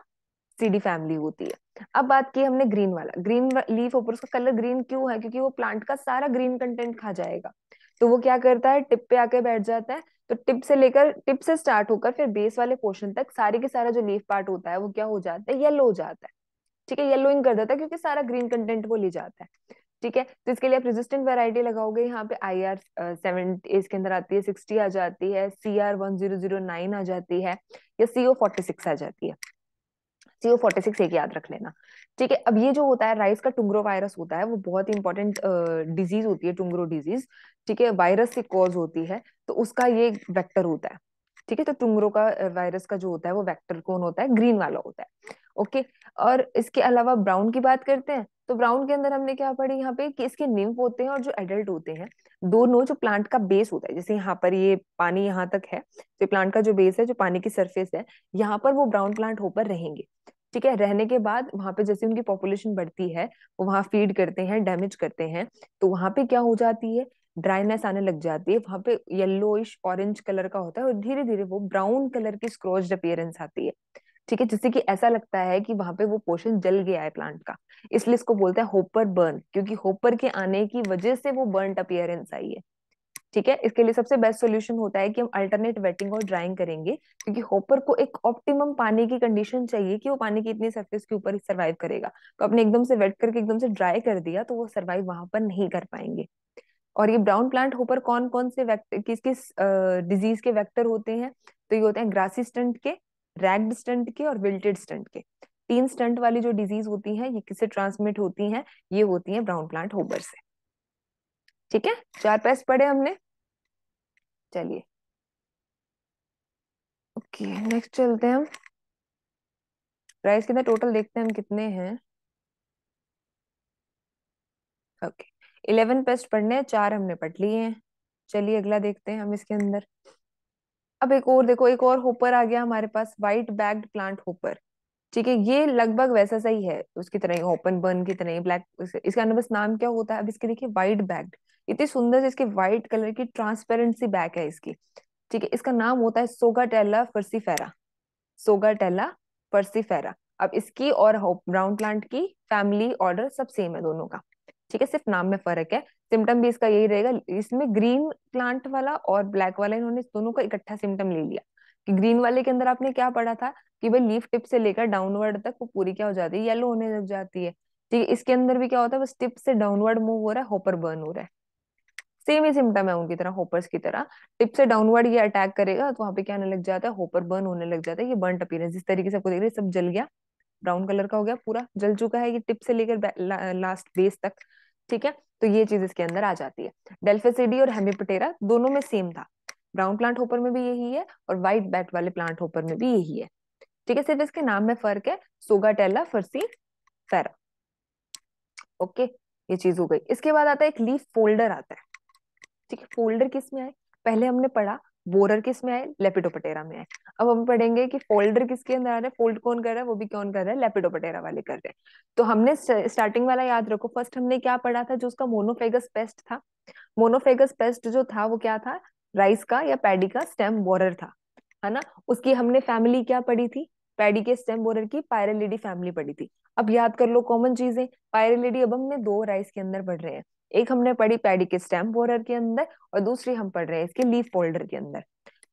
सीडी फैमिली होती है। अब बात की हमने ग्रीन वाला। ग्रीन लीफ ऊपर उसका कलर ग्रीन क्यों है? क्योंकि वो प्लांट का सारा ग्रीन कंटेंट खा जाएगा। तो वो क्या करता है? टिप पे आके बैठ जाता है। तो टिप से लेकर, टिप से स्टार्ट होकर फिर बेस वाले पोर्शन तक सारे के सारा जो लीफ पार्ट होता है, वो क्या हो जाता है? येलो हो जाता है। ठीक है? येलोइंग कर देता है क्योंकि सारा ग्रीन कंटेंट वो ले जाता है। ठीक है? तो इसके लिए आप रेजिस्टेंट वेराइटी लगाओगे। यहाँ पे आई आर सेवन इसके अंदर आती है सिक्सटी आ जाती है C R one zero zero nine आ जाती है या सी ओ फोर्टी सिक्स आ जाती है। सीओ फोर्टी सिक्स एक याद रख लेना। ठीक है, अब ये जो होता है राइस का टुंग्रो वायरस होता है, वो बहुत ही इंपॉर्टेंट डिज़ीज़ होती है, टुंग्रो डिज़ीज़ ठीक है वायरस से कॉज होती है तो उसका ये वेक्टर होता है। ठीक है तो टुंग्रो का वायरस का जो होता है, वो वेक्टर कौन होता है? ग्रीन वाला होता है। ओके और इसके अलावा ब्राउन की बात करते हैं तो ब्राउन के अंदर हमने क्या पढ़ी यहाँ पे कि इसके निम्फ होते हैं और जो एडल्ट होते हैं दोनों जो प्लांट का बेस होता है, जैसे यहाँ पर ये पानी यहाँ तक है तो प्लांट का जो बेस है, जो पानी की सरफेस है, यहाँ पर वो ब्राउन प्लांट होकर रहेंगे। ठीक है, रहने के बाद वहाँ पे जैसे उनकी पॉपुलेशन बढ़ती है, वो वहाँ फ़ीड करते हैं डैमेज करते हैं तो वहाँ पे क्या हो जाती है? ड्राइनेस आने लग जाती है। वहाँ पे येलोइश ऑरेंज कलर का होता है और धीरे धीरे वो ब्राउन कलर की स्क्रोच्ड अपियरेंस आती है। ठीक है, जिससे कि ऐसा लगता है कि वहाँ पे वो पोर्शन जल गया है प्लांट का। इसलिए इसको बोलते हैं होपर बर्न क्योंकि होपर के आने की वजह से वो बर्न अपियरेंस आई है। ठीक है? इसके लिए सबसे बेस्ट सोल्यूशन होता है कि हम अल्टरनेट वेटिंग और ड्राइंग करेंगे, क्योंकि होपर को एक ऑप्टिमम पानी की कंडीशन चाहिए कि वो पानी की इतनी सरफेस के ऊपर सर्वाइव करेगा। तो आपने एकदम से वेट करके एकदम से ड्राई कर दिया तो वो सर्वाइव वहाँ पर नहीं कर पाएँगे। और ये ब्राउन प्लांट होपर कौन कौन से वेक्टर किस किस डिज़ीज़ के वेक्टर होते हैं? तो ये होते हैं ग्रासी स्टंट के रैग्ड स्टंट के और विल्टेड स्टंट के। तीन स्टंट वाली जो डिज़ीज़ होती है, ये किससे ट्रांसमिट होती है? ये होती है ब्राउन प्लांट होपर से। ठीक है? चार पेस्ट पढ़े हमने। चलिए। ओके नेक्स्ट चलते हैं हम। प्राइस कितने? टोटल देखते हैं हम कितने हैं। ओके इलेवन पेस्ट पढ़ने हैं, चार हमने पढ़ लिए हैं। चलिए अगला देखते हैं हम इसके अंदर। अब एक और देखो, एक और होपर आ गया हमारे पास व्हाइट बैग्ड प्लांट होपर ठीक है, ये लगभग वैसा सही है उसकी तरह ही ओपन बर्न की तरह ही ब्लैक इसका बस नाम क्या होता है? अब इसके देखिए व्हाइट बैग्ड इतनी सुंदर से इसके व्हाइट कलर की ट्रांसपेरेंसी बैक है इसकी। ठीक है, इसका नाम होता है सोगा सोगाटेला फर्सीफेरा सोगाटेला फर्सीफेरा अब इसकी और ब्राउन प्लांट की फैमिली ऑर्डर सब सेम है दोनों का। ठीक है, सिर्फ़ नाम में फ़र्क है। सिम्टम भी इसका यही रहेगा, इसमें ग्रीन प्लांट वाला और ब्लैक वाला इन्होंने दोनों का इकट्ठा सिम्टम ले लिया। कि ग्रीन वाले के अंदर आपने क्या पढ़ा था? कि भाई लीफ टिप से लेकर डाउनवर्ड तक वो पूरी क्या हो जाती है? येलो होने लग जाती है। ठीक है, इसके अंदर भी क्या होता है? बस टिप से डाउनवर्ड मूव हो रहा है होपर बर्न हो रहा है। सेम ही सिम्टम है उनकी तरह होपर्स की तरह। टिप से डाउनवर्ड ये अटैक करेगा तो वहाँ पे क्या होने लग जाता है? होपर बर्न होने लग जाता है, ये बर्न अपीयरेंस जिस तरीके से आपको देख रहे सब जल गया। ब्राउन कलर का हो गया पूरा, जल चुका है ये टिप से लेकर लास्ट बेस तक, ठीक है? तो ये चीज़ इसके अंदर आ जाती है। डेल्फेसिडी और हेमिपटेरा दोनों में सेम था। ब्राउन प्लांट होपर में भी यही है और व्हाइट बैट वाले प्लांट होपर में भी यही है। ठीक है, सिर्फ़ इसके नाम में फ़र्क है। सोगाटेला फर्सी फेरा ओके ये चीज़ हो गई। इसके बाद आता है एक लीफ फोल्डर आता है। ठीक है फोल्डर किसमें आए? पहले हमने पढ़ा बोरर किसमें आए? लेपिडोपटेरा में आए। अब हम पढ़ेंगे कि फोल्डर किसके अंदर आ रहा है? फोल्ड कौन कर रहा है? वो भी कौन कर रहा है? लेपिडोपटेरा वाले कर रहे हैं। तो हमने स्टार्टिंग वाला याद रखो। फ़र्स्ट हमने क्या पढ़ा था? जो उसका मोनोफेगस पेस्ट था। मोनोफेगस पेस्ट जो था, वो क्या था? राइस का या पैडी का स्टेम बोरर था। है ना? उसकी हमने फैमिली क्या पढ़ी थी? पैडी के स्टेम बोरर की पायरेलिडी फैमिली पढ़ी थी। अब याद कर लो कॉमन चीज़ें। पायरेलिडी अब हमने दो राइस के अंदर पढ़ रहे हैं। एक हमने पढ़ी पैडी के स्टेम बोरर के अंदर और दूसरी हम पढ़ रहे हैं इसके लीफ फोल्डर के अंदर।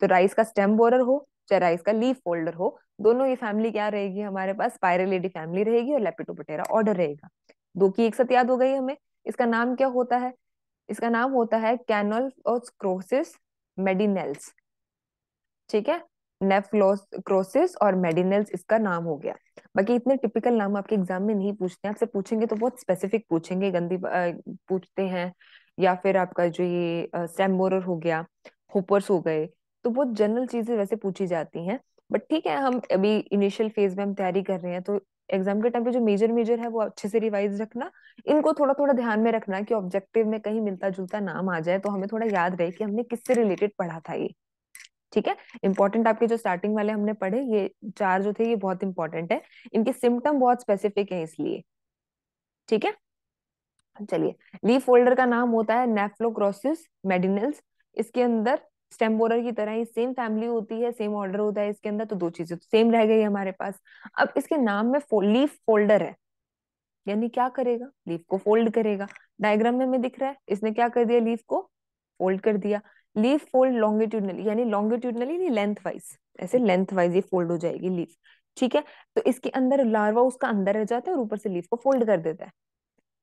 तो राइस का स्टेम बोरर हो चाहे राइस का लीफ फोल्डर हो, दोनों ये फैमिली क्या रहेगी हमारे पास? पायरेलिडी फैमिली रहेगी और लेपिटोपटेरा ऑर्डर रहेगा। दो की एक साथ याद हो गई हमें। इसका नाम क्या होता है? इसका नाम होता है कैनल और क्रोसिस मेडिनेल्स। ठीक है? नेफ्लोक्रोसिस और मेडिनेल्स इसका नाम हो गया। बाकी इतने टिपिकल नाम आपके एग्ज़ाम में नहीं पूछते आपसे पूछेंगे तो बहुत स्पेसिफिक पूछेंगे, गंदी पूछते हैं, या फिर आपका जो ये सैमोरर हो गया होपर्स हो गए तो बहुत जनरल चीज़ें वैसे पूछी जाती हैं। बट ठीक है, हम अभी इनिशियल फ़ेज़ में हम तैयारी कर रहे हैं तो एग्ज़ाम के टाइम पे जो मेजर मेजर है वो अच्छे से रिवाइज रखना, इनको थोड़ा थोड़ा ध्यान में रखना कि ऑब्जेक्टिव में कहीं मिलता जुलता नाम आ जाए तो हमें थोड़ा याद रहे कि हमने किससे रिलेटेड पढ़ा था ये। ठीक है? इंपॉर्टेंट आपके जो स्टार्टिंग वाले हमने पढ़े ये चार जो थे ये बहुत इंपॉर्टेंट है। इनके सिम्टम बहुत स्पेसिफिक है इसलिए। ठीक है? चलिए लीफ फोल्डर का नाम होता है नेफ्लोक्रोसिस मेडिनल्स इसके अंदर स्टेम की तरह ही सेम फैमिली होती है सेम ऑर्डर होता है इसके अंदर तो दो चीज़ें तो सेम रह गई हमारे पास। अब इसके नाम में फो, लीफ फोल्डर है। यानी क्या करेगा? लीफ को फोल्ड करेगा। डायग्राम में दिख रहा है इसने क्या कर दिया? लीफ को फोल्ड कर दिया। लीफ फोल्ड लॉन्गिट्यूडनली यानी लॉन्गिट्यूडनली नहीं लेंथ वाइज ऐसे लेंथ वाइज ये फोल्ड हो जाएगी लीफ ठीक है? तो इसके अंदर लार्वा उसका अंदर रह जाता है और ऊपर से लीफ को फोल्ड कर देता है,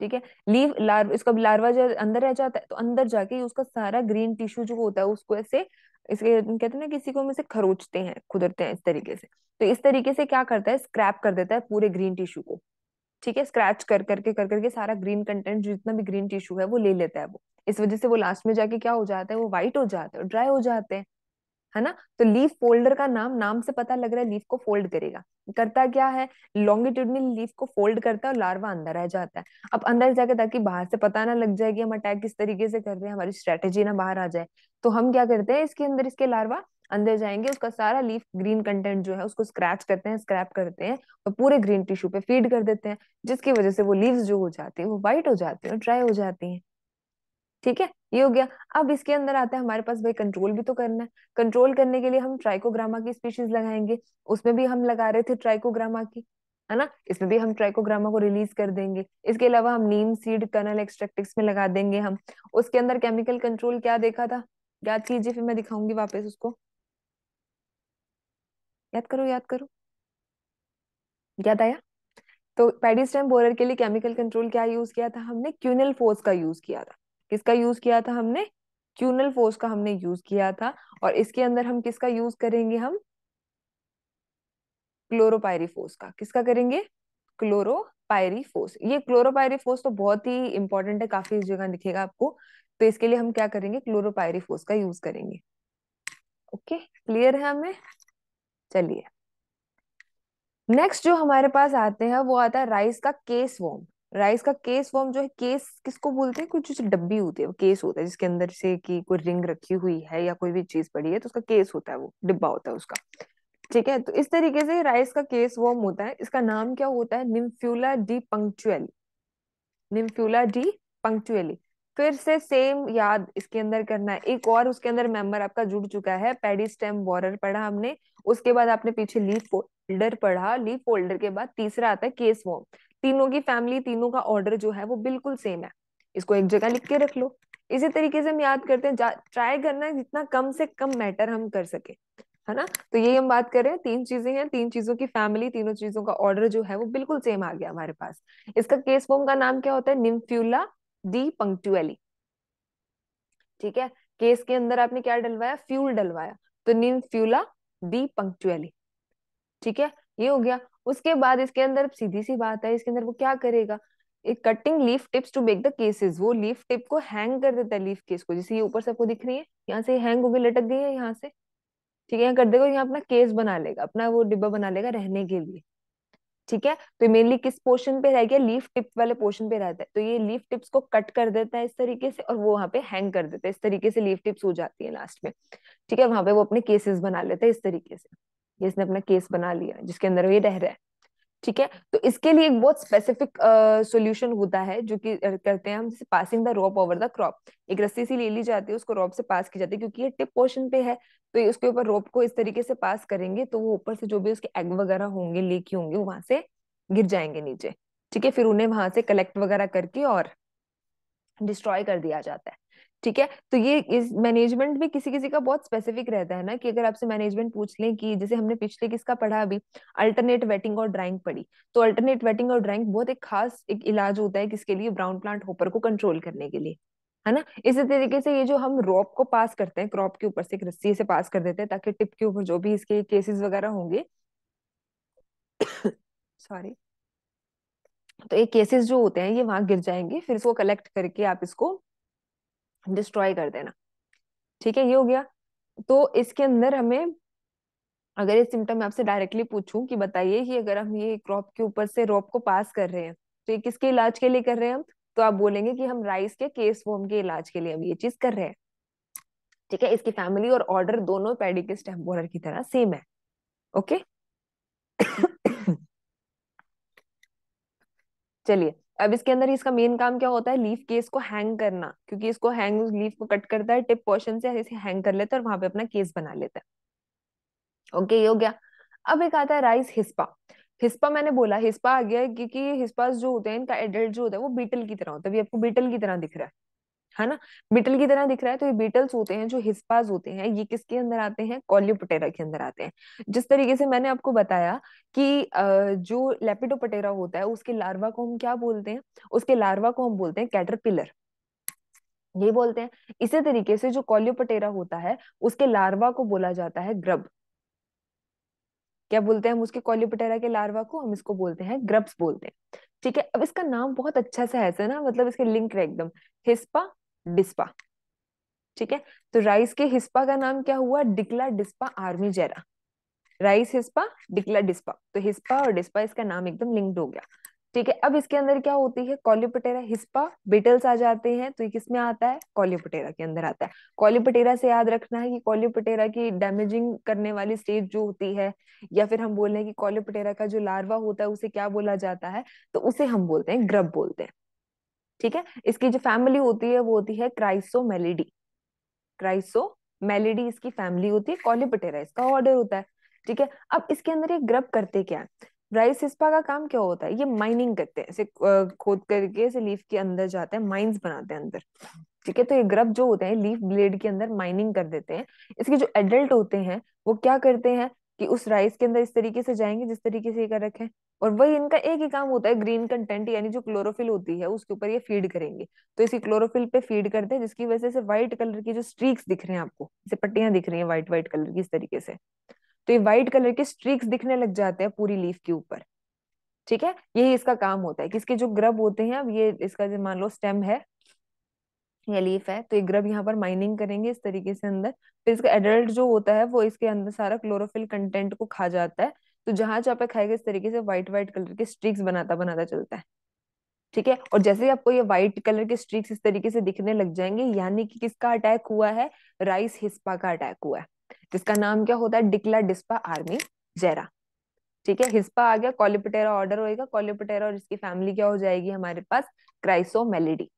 ठीक है? लीव लार्वा इसका लार्वा जो अंदर रह जाता है तो अंदर जाके उसका सारा ग्रीन टिश्यू जो होता है, उसको ऐसे, इसके कहते हैं ना, किसी को में से खरोचते हैं, खुदरते हैं इस तरीके से। तो इस तरीके से क्या करता है? स्क्रैप कर देता है पूरे ग्रीन टिश्यू को। ठीक है स्क्रैच कर करके कर करके सारा ग्रीन कंटेंट जितना भी ग्रीन टिश्यू है, वो ले लेता है वो। इस वजह से वो लास्ट में जाके क्या हो जाता है, वो व्हाइट हो जाते हैं ड्राई हो जाते हैं। है ना? तो लीफ फोल्डर का नाम नाम से पता लग रहा है लीफ को फोल्ड करेगा। करता क्या है? लॉन्गिट्यूडनल लीफ को फोल्ड करता है और लार्वा अंदर रह जाता है। अब अंदर जाके ताकि बाहर से पता ना लग जाए कि हम अटैक किस तरीके से कर रहे हैं, हमारी स्ट्रेटेजी ना बाहर आ जाए। तो हम क्या करते हैं, इसके अंदर इसके लार्वा अंदर जाएँगे, उसका सारा लीफ ग्रीन कंटेंट जो है, उसको स्क्रैच करते हैं स्क्रैप करते हैं और पूरे ग्रीन टिश्यू पे फ़ीड कर देते हैं, जिसकी वजह से वो लीव्स जो हो जाती है, वो व्हाइट हो जाती है और ड्राई हो जाती हैं। ठीक है? ये हो गया। अब इसके अंदर आता है, हमारे पास भाई कंट्रोल भी तो करना है। कंट्रोल करने के लिए हम ट्राइकोग्रामा की स्पीशीज लगाएँगे। उसमें भी हम लगा रहे थे ट्राइकोग्रामा की, है ना? इसमें भी हम ट्राइकोग्रामा को रिलीज़ कर देंगे। इसके अलावा हम नीम सीड कर्नल एक्सट्रेक्टिक्स में लगा देंगे हम। उसके अंदर केमिकल कंट्रोल क्या देखा था? याद कीजिए, फिर मैं दिखाऊँगी वापस उसको। याद करो याद करो। याद आया? तो पेडिस्टेम बोरर के लिए केमिकल कंट्रोल क्या यूज़ किया था हमने? क्यूनल फोर्स का यूज़ किया था। किसका यूज़ किया था हमने? क्यूनल फोर्स का हमने यूज़ किया था। और इसके अंदर हम किसका यूज़ करेंगे हम? क्लोरोपायरीफोर्स का। किसका करेंगे? क्लोरोपायरीफोर्स ये क्लोरोपायरीफोर्स तो बहुत ही इंपॉर्टेंट है, काफ़ी इस जगह दिखेगा आपको। तो इसके लिए हम क्या करेंगे? क्लोरोपायरीफोर्स का यूज़ करेंगे। ओके? क्लियर है हमें? चलिए। नेक्स्ट जो हमारे पास आते हैं, वो आता है राइस का केस वॉर्म राइस का केस वॉर्म जो है, केस किसको बोलते हैं? कुछ डब्बी होती है, वो केस होता है, जिसके अंदर से की कोई रिंग रखी हुई है या कोई भी चीज़ पड़ी है तो उसका केस होता है वो, डिब्बा होता है उसका। ठीक है तो इस तरीके से राइस का केस वॉर्म होता है। इसका नाम क्या होता है? निम्फ्यूला depunctalis nymphula depunctalis फिर से सेम याद इसके अंदर करना है। एक और उसके अंदर मेंबर आपका जुड़ चुका है पेडी स्टेम बोरर पढ़ा हमने। उसके बाद आपने पीछे लीफ फोल्डर पढ़ा। लीफ फोल्डर के बाद तीसरा आता है केस वॉर्म तीनों की फैमिली तीनों का ऑर्डर जो है वो बिल्कुल सेम है। इसको एक जगह लिख के रख लो। इसी तरीके से हम याद करते हैं ट्राई करना है जितना कम से कम मैटर हम कर सके, है ना? तो यही हम बात कर रहे हैं, तीन चीज़ें हैं, तीन चीज़ों की फैमिली तीनों चीज़ों का ऑर्डर जो है वो बिल्कुल सेम आ गया हमारे पास। इसका केस फॉर्म का नाम क्या होता है? निम्फ्यूला डी पंक्चुअली ठीक है? केस के अंदर आपने क्या डलवाया? फ्यूल डलवाया। तो निम्फ्यूला डी पंक्चुअली ठीक है? ये हो गया। उसके बाद इसके अंदर सीधी सी बात है, इसके अंदर वो क्या करेगा? एक cutting leaf tips to make the cases वो लीफ टिप को हैंग कर देता है लीफ केस को, जैसे ये ऊपर से आपको दिख रही है, यहाँ से हैंग होकर लटक गई है, यहाँ से। ठीक है, यहाँ कर देगा यहाँ अपना केस बना लेगा, अपना वो डिब्बा बना लेगा रहने के लिए। ठीक है तो मेनली किस पोर्शन पे रह गया? लीफ टिप वाले पोर्शन पे रहता है। तो ये लीफ टिप्स को कट कर देता है इस तरीके से और वो वहाँ पे हैंग कर देता है। इस तरीके से लीफ टिप्स हो जाती है लास्ट में। ठीक है, वहाँ पे वो अपने केसेस बना लेता है इस तरीके से। इसने अपना केस बना लिया, जिसके अंदर ये रह रहा है, ठीक है? तो इसके लिए एक बहुत स्पेसिफिक सॉल्यूशन होता है, जो कि करते हैं हम, जैसे passing the rope over the crop एक रस्सी सी ले ली जाती है, उसको रोप से पास की जाती है, क्योंकि ये टिप पोर्शन पे है तो उसके ऊपर रोप को इस तरीके से पास करेंगे तो वो ऊपर से जो भी उसके एग वगैरह होंगे लेके होंगे, वो वहाँ से गिर जाएँगे नीचे, ठीक है? फिर उन्हें वहाँ से कलेक्ट वगैरह करके और डिस्ट्रॉय कर दिया जाता है। ठीक है? तो ये इस मैनेजमेंट भी किसी किसी का बहुत स्पेसिफिक रहता है ना कि अगर आपसे मैनेजमेंट पूछ लें कि जैसे हमने पिछले किसका पढ़ा अभी? अल्टरनेट वेटिंग और ड्राइंग पढ़ी। तो अल्टरनेट वेटिंग और ड्राइंग बहुत एक खास एक इलाज होता है किसके लिए? ब्राउन प्लांट होपर को कंट्रोल करने के लिए। है ना? इसी तरीके से ये जो हम रॉप को पास करते हैं क्रॉप के ऊपर से एक रस्सी से पास कर देते हैं ताकि टिप के ऊपर जो भी इसके केसेस वगैरह होंगे। सॉरी तो ये केसेस जो होते हैं ये वहाँ गिर जाएँगे, फिर इसको कलेक्ट करके आप इसको डिस्ट्रॉय कर देना। ठीक है, ये हो गया। तो इसके अंदर हमें, अगर ये सिम्टम मैं आपसे डायरेक्टली पूछूँ कि बताइए कि अगर हम ये क्रॉप के ऊपर से रोप को पास कर रहे हैं तो ये किसके इलाज के लिए कर रहे हैं हम? तो आप बोलेंगे कि हम राइस के केस वॉर्म के इलाज के लिए हम ये चीज़ कर रहे हैं। ठीक है, इसकी फैमिली और ऑर्डर दोनों पैडी के स्टेम की तरह सेम है। ओके चलिए अब इसके अंदर इसका मेन काम क्या होता है? लीफ केस को हैंग करना। क्योंकि इसको हैंग लीफ को कट करता है टिप पोर्शन से ऐसे हैंग कर लेता है और वहाँ पे अपना केस बना लेता है। ओके ये हो गया। अब एक आता है राइस हिस्पा हिस्पा मैंने बोला हिस्पा आ गया क्योंकि हिस्पास जो होते हैं, इनका एडल्ट जो होता है, वो बीटल की तरह होता है। अभी आपको बीटल की तरह दिख रहा है। है ना? बीटल की तरह दिख रहा है तो ये बीटल्स होते हैं, जो हिस्पाज होते हैं, ये किसके अंदर आते हैं? कॉलियोपटेरा के अंदर आते हैं। जिस तरीके से मैंने आपको बताया कि जो लेपिडोपटेरा होता है, उसके लार्वा को हम क्या बोलते हैं? उसके लार्वा को हम बोलते हैं कैटरपिलर। ये बोलते हैं। इसी तरीके से जो कॉलियोपटेरा होता है, उसके लार्वा को बोला जाता है ग्रब। क्या बोलते हैं हम उसके कॉलियोपटेरा के लार्वा को? हम इसको बोलते हैं ग्रब्स बोलते हैं। ठीक है? अब इसका नाम बहुत अच्छा सा है ना मतलब इसके लिंक है एकदम। Hispa dispa. ठीक है? तो राइस के हिस्पा का नाम क्या हुआ? Dicladispa armigera. Rice hispa, dicladispa. तो हिस्पा और डिस्पा, इसका नाम एकदम लिंक्ड हो गया। ठीक है? अब इसके अंदर क्या होती है? कॉलियोपटेरा हिस्पा, बिटल्स आ जाते हैं। तो ये किसमें आता है? कॉलियोपटेरा के अंदर आता है। कॉलियोपटेरा से याद रखना है कि कॉलियोपटेरा की डैमेजिंग करने वाली स्टेज जो होती है, या फिर हम बोल रहे हैं कि कॉलियोपटेरा का जो लार्वा होता है, उसे क्या बोला जाता है? तो उसे हम बोलते हैं, ग्रब बोलते हैं। ठीक है? इसकी जो फैमिली होती है, वो होती है क्राइसोमेलिडी क्राइसोमेलिडी इसकी फैमिली होती है कॉलिपटेरा इसका ऑर्डर होता है, ठीक है? अब इसके अंदर ये ग्रब करते क्या है? राइस हिस्पा का काम क्या होता है? ये माइनिंग करते हैं ऐसे खोद करके ऐसे लीफ के अंदर जाते हैं माइंस बनाते हैं अंदर, ठीक है? तो ये ग्रब जो होते हैं लीफ ब्लेड के अंदर माइनिंग कर देते हैं। इसके जो एडल्ट होते हैं, वो क्या करते हैं? कि उस राइस के अंदर इस तरीके से जाएँगे, जिस तरीके से ये कर रखे हैं। और वही इनका एक ही काम होता है, ग्रीन कंटेंट यानी जो क्लोरोफिल होती है, उसके ऊपर ये फ़ीड करेंगे। तो इसी क्लोरोफिल पे फ़ीड करते हैं, जिसकी वजह से व्हाइट कलर की जो स्ट्रीक्स दिख रहे हैं आपको, जैसे पट्टियाँ दिख रही हैं व्हाइट व्हाइट कलर की इस तरीके से तो ये व्हाइट कलर के स्ट्रीक्स दिखने लग जाते हैं पूरी लीफ के ऊपर। ठीक है? यही इसका काम होता है कि इसके जो ग्रब होते हैं, अब ये इसका जो मान लो स्टेम है या लीफ है तो ये ग्रब यहाँ पर माइनिंग करेंगे इस तरीके से अंदर। फिर इसका एडल्ट जो होता है, वो इसके अंदर सारा क्लोरोफिल कंटेंट को खा जाता है। तो जहाँ जहाँ पे खाएगा, इस तरीके से व्हाइट व्हाइट कलर के स्ट्रिक्स बनाता बनाता चलता है। ठीक है? और जैसे ही आपको ये व्हाइट कलर के स्ट्रिक्स इस तरीके से दिखने लग जाएँगे, यानी कि किसका अटैक हुआ है? राइस हिस्पा का अटैक हुआ है। जिसका नाम क्या होता है? डिक्ला डिस्पा आर्मी जेरा ठीक है? हिस्पा आ गया कॉलिपटेरा ऑर्डर होएगा। कॉलिपटेरा और इसकी फैमिली क्या हो जाएगी? हमारे पास क्राइसोमेलिडी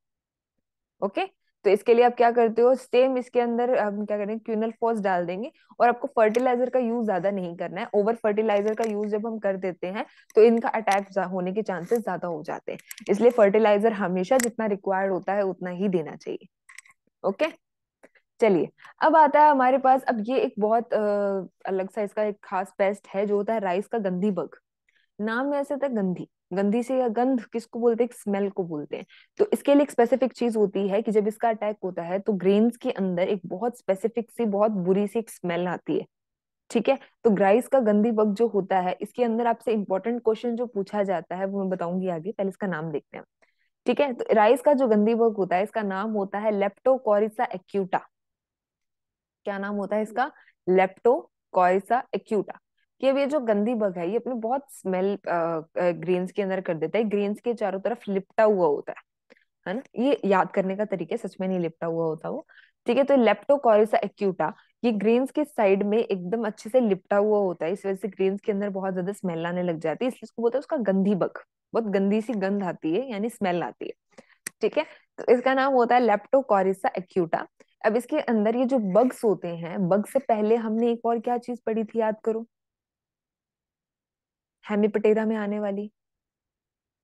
ओके तो इसके लिए आप क्या करते हो सेम इसके अंदर हम क्या करेंगे क्यूनल फॉस डाल देंगे और आपको फर्टिलाइज़र का यूज़ ज़्यादा नहीं करना है। ओवर फर्टिलाइज़र का यूज़ जब हम कर देते हैं तो इनका अटैक होने के चांसेस ज़्यादा हो जाते हैं। इसलिए फर्टिलाइज़र हमेशा जितना रिक्वायर्ड होता है, उतना ही देना चाहिए। ओके चलिए, अब आता है हमारे पास। अब ये एक बहुत अलग सा इसका एक खास पेस्ट है, जो होता है राइस का गंदी बग। नाम में ऐसे था गंदी गंदी से या गंध किसको बोलते हैं? स्मेल को बोलते हैं। तो इसके लिए एक स्पेसिफिक चीज़ होती है कि जब इसका अटैक होता है तो ग्रेन्स के अंदर एक बहुत स्पेसिफिक सी, बहुत बुरी सी एक स्मेल आती है। ठीक है? तो ग्राइस का गंदी बग जो होता है, इसके अंदर आपसे इंपॉर्टेंट क्वेश्चन जो पूछा जाता है, वो मैं बताऊँगी आगे, पहले इसका नाम देखते हैं। ठीक है? तो राइस का जो गंदी बग होता है, इसका नाम होता है लेप्टोकोरिसा एक्यूटा क्या नाम होता है इसका? लेप्टोकोरिसा एक्यूटा कि अब ये जो गंदी बग है, ये अपने बहुत स्मेल ग्रेन्स के अंदर कर देता है। ग्रेन्स के चारों तरफ़ लिपटा हुआ होता है है ना? ये याद करने का तरीका, सच में नहीं लिपटा हुआ होता वो। ठीक है तो लेप्टोकोरिसा एक्यूटा ये ग्रेन्स के साइड में एकदम अच्छे से लिपटा हुआ होता है, इस वजह से ग्रेन्स के अंदर बहुत ज़्यादा स्मेल आने लग जाती है। इसलिए उसको बोलते हैं उसका गंदी बग। बहुत गंदी सी गंध आती है, यानी स्मेल आती है। ठीक है तो इसका नाम होता है लेप्टोकोरिसा एक्यूटा अब इसके अंदर ये जो बग्स होते हैं बग से पहले हमने एक और क्या चीज़ पढ़ी थी, याद करो? हेमीपटेरा में आने वाली।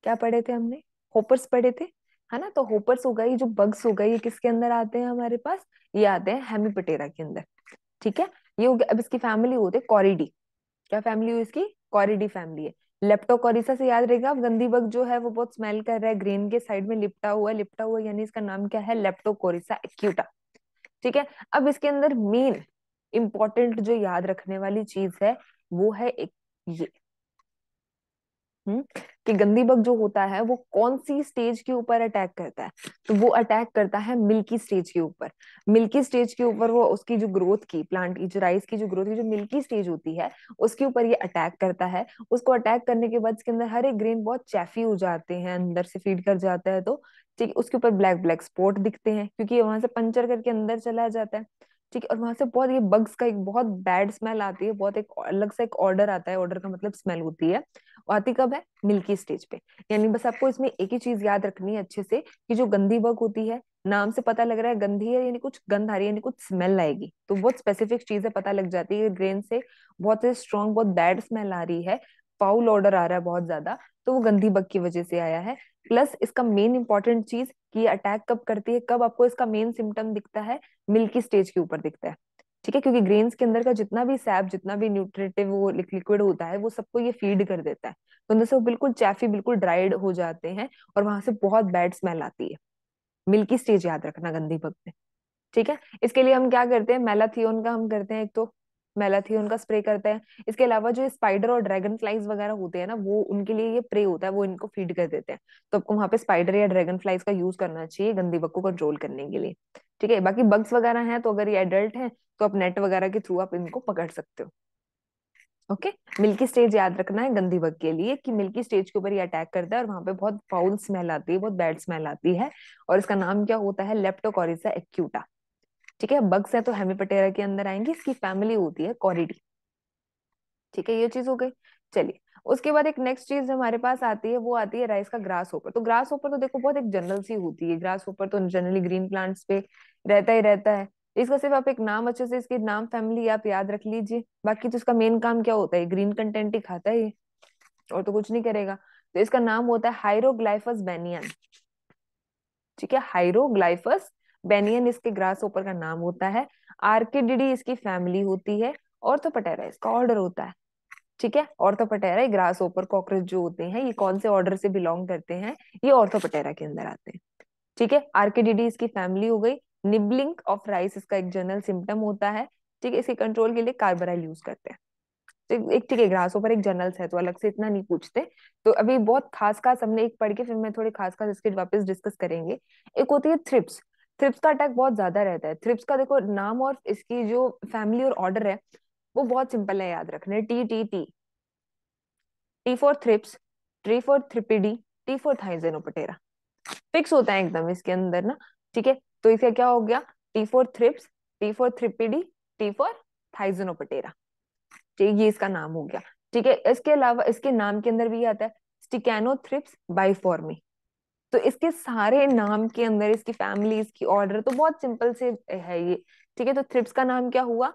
क्या पढ़े थे हमने? होपर्स पढ़े थे? है ना? तो होपर्स हो गए जो बग्स हो गए ये किसके अंदर आते हैं हमारे पास? ये आते हैं हेमीपटेरा के अंदर। ठीक है? ये हो गया, अब इसकी फैमिली होते कॉरिडी। क्या फैमिली हुई इसकी? कॉरिडी फैमिली है। लेप्टोकोरिसा से याद रहेगा, अब गंदी बग जो है वो बहुत स्मेल कर रहा है, ग्रेन के साइड में लिपटा हुआ है लिपटा हुआ, यानी इसका नाम क्या है? Leptocorisa acuta. ठीक है? अब इसके अंदर मेन इंपॉर्टेंट जो याद रखने वाली चीज़ है, वो है एक, ये। हम्म कि गंदी बग जो होता है, वो कौन सी स्टेज के ऊपर अटैक करता है? तो वो अटैक करता है मिल्की स्टेज के ऊपर। मिल्की स्टेज के ऊपर वो उसकी जो ग्रोथ की, प्लांट की, जो राइस की जो ग्रोथ की, जो मिल्की स्टेज होती है, उसके ऊपर ये अटैक करता है। उसको अटैक करने के बाद इसके अंदर हर एक ग्रेन बहुत चैफी हो जाते हैं, अंदर से फ़ीड कर जाता है तो। ठीक है उसके ऊपर ब्लैक ब्लैक स्पॉट दिखते हैं, क्योंकि वहाँ से पंचर करके अंदर चला जाता है। ठीक है, और वहाँ से बहुत ये बग्स का एक बहुत बैड स्मेल आती है, बहुत एक अलग सा एक ऑर्डर आता है ऑर्डर का मतलब स्मेल होती है आती कब है? मिल्की स्टेज पे। यानी बस आपको इसमें एक ही चीज़ याद रखनी है अच्छे से कि जो गंदी बग होती है, नाम से पता लग रहा है गंदी है यानी कुछ गंध आ रही है, यानी कुछ स्मेल आएगी। तो बहुत स्पेसिफिक चीज़ें पता लग जाती है ग्रेन से बहुत स्ट्रॉन्ग बहुत बैड स्मेल आ रही है फाउल ऑर्डर आ रहा है बहुत ज़्यादा तो वो गंदी बग की वजह से आया है। प्लस इसका मेन इंपॉर्टेंट चीज़ कि ये अटैक कब करती है, कब आपको इसका मेन सिम्टम दिखता है मिल्की स्टेज के ऊपर दिखता है। ठीक है? क्योंकि ग्रेन्स के अंदर का जितना भी सैप जितना भी न्यूट्रिटिव वो लिक्विड होता है, वो सबको ये फ़ीड कर देता है। तो अंदर से वो बिल्कुल चैफी बिल्कुल ड्राइड हो जाते हैं और वहाँ से बहुत बैड स्मेल आती है। मिल्की स्टेज याद रखना गंदी बग में। ठीक है? इसके लिए हम क्या करते हैं? मेलाथियोन का हम करते हैं एक तो मेलाथियोन का स्प्रे करते हैं। इसके अलावा जो स्पाइडर और ड्रैगन फ्लाइज वगैरह होते हैं ना, वो उनके लिए ये प्रे होता है, वो इनको फ़ीड कर देते हैं। तो आपको वहाँ पे स्पाइडर या ड्रैगन फ्लाइज का यूज़ करना चाहिए गंदी बग को कंट्रोल करने के लिए। ठीक है, बाकी बग्स वगैरह हैं तो अगर ये एडल्ट हैं तो आप नेट वगैरह के थ्रू आप इनको पकड़ सकते हो। ओके मिल्की स्टेज याद रखना है गंदी बग के लिए कि मिल्की स्टेज के ऊपर ये अटैक करता है और वहाँ पे बहुत फाउल स्मेल आती है, बहुत बैड स्मेल आती है। और इसका नाम क्या होता है? लेप्टोकोरिसा एक्यूटा ठीक है बग्स है तो हेमीपटेरा के अंदर आएँगे, इसकी फैमिली होती है कॉरिडी। ठीक है, ये चीज़ हो गई। चलिए, उसके बाद एक नेक्स्ट चीज़ हमारे पास आती है, वो आती है राइस का ग्रास ऊपर तो ग्रास ऊपर तो देखो बहुत एक जनरल सी होती है ग्रास ऊपर तो जनरली ग्रीन प्लांट्स पे रहता ही रहता है। इसका सिर्फ़ आप एक नाम अच्छे से, इसकी नाम फैमिली आप याद रख लीजिए। बाकी तो इसका मेन काम क्या होता है ग्रीन कंटेंट ही खाता है और तो कुछ नहीं करेगा। तो इसका नाम होता है हाइरोग्लाइफस बेनियन ठीक है हाइरोग्लाइफस बेनियन इसके ग्रास ऊपर का नाम होता है आर्किडिडी इसकी फैमिली होती है ऑर्थोपटेरा इसका ऑर्डर होता है, ठीक है? ऑर्थोपटेरा ग्रास ओपर कॉकरोच जो होते हैं, ये कौन से ऑर्डर से बिलोंग करते हैं? ये ऑर्थोपटेरा के अंदर आते हैं, ठीक है? आर्किडिडी इसकी फैमिली हो गई निबलिंग ऑफ़ राइस इसका एक जनरल सिम्टम होता है, ठीक है? इसके कंट्रोल के लिए कार्बराइल यूज़ करते हैं एक, ठीक है ग्रास ओपर एक जर्नल्स है तो अलग से इतना नहीं पूछते तो अभी बहुत खास खास हमने एक पढ़ के, फिर मैं थोड़े खास खास इसके वापस डिस्कस करेंगे। एक होती है थ्रिप्स थ्रिप्स का अटैक बहुत ज़्यादा रहता है। थ्रिप्स का देखो, नाम और इसकी जो फैमिली और ऑर्डर है, वो बहुत सिंपल है याद रखने। T T T T for thrips T for thripidae T for thysanoptera fix होता है एकदम इसके अंदर ना, ठीक है? तो इसे क्या हो गया? T for thrips T for thripidae T for thysanoptera ठीक, ये इसका नाम हो गया। ठीक है, इसके अलावा, इसके नाम के अंदर भी आता है। स्टिकैनोथ्रिप्स बाइफॉर्मी तो इसके सारे नाम के अंदर, इसकी फैमिली इसकी ऑर्डर तो बहुत सिंपल से है ये। ठीक है तो थ्रिप्स का नाम क्या हुआ?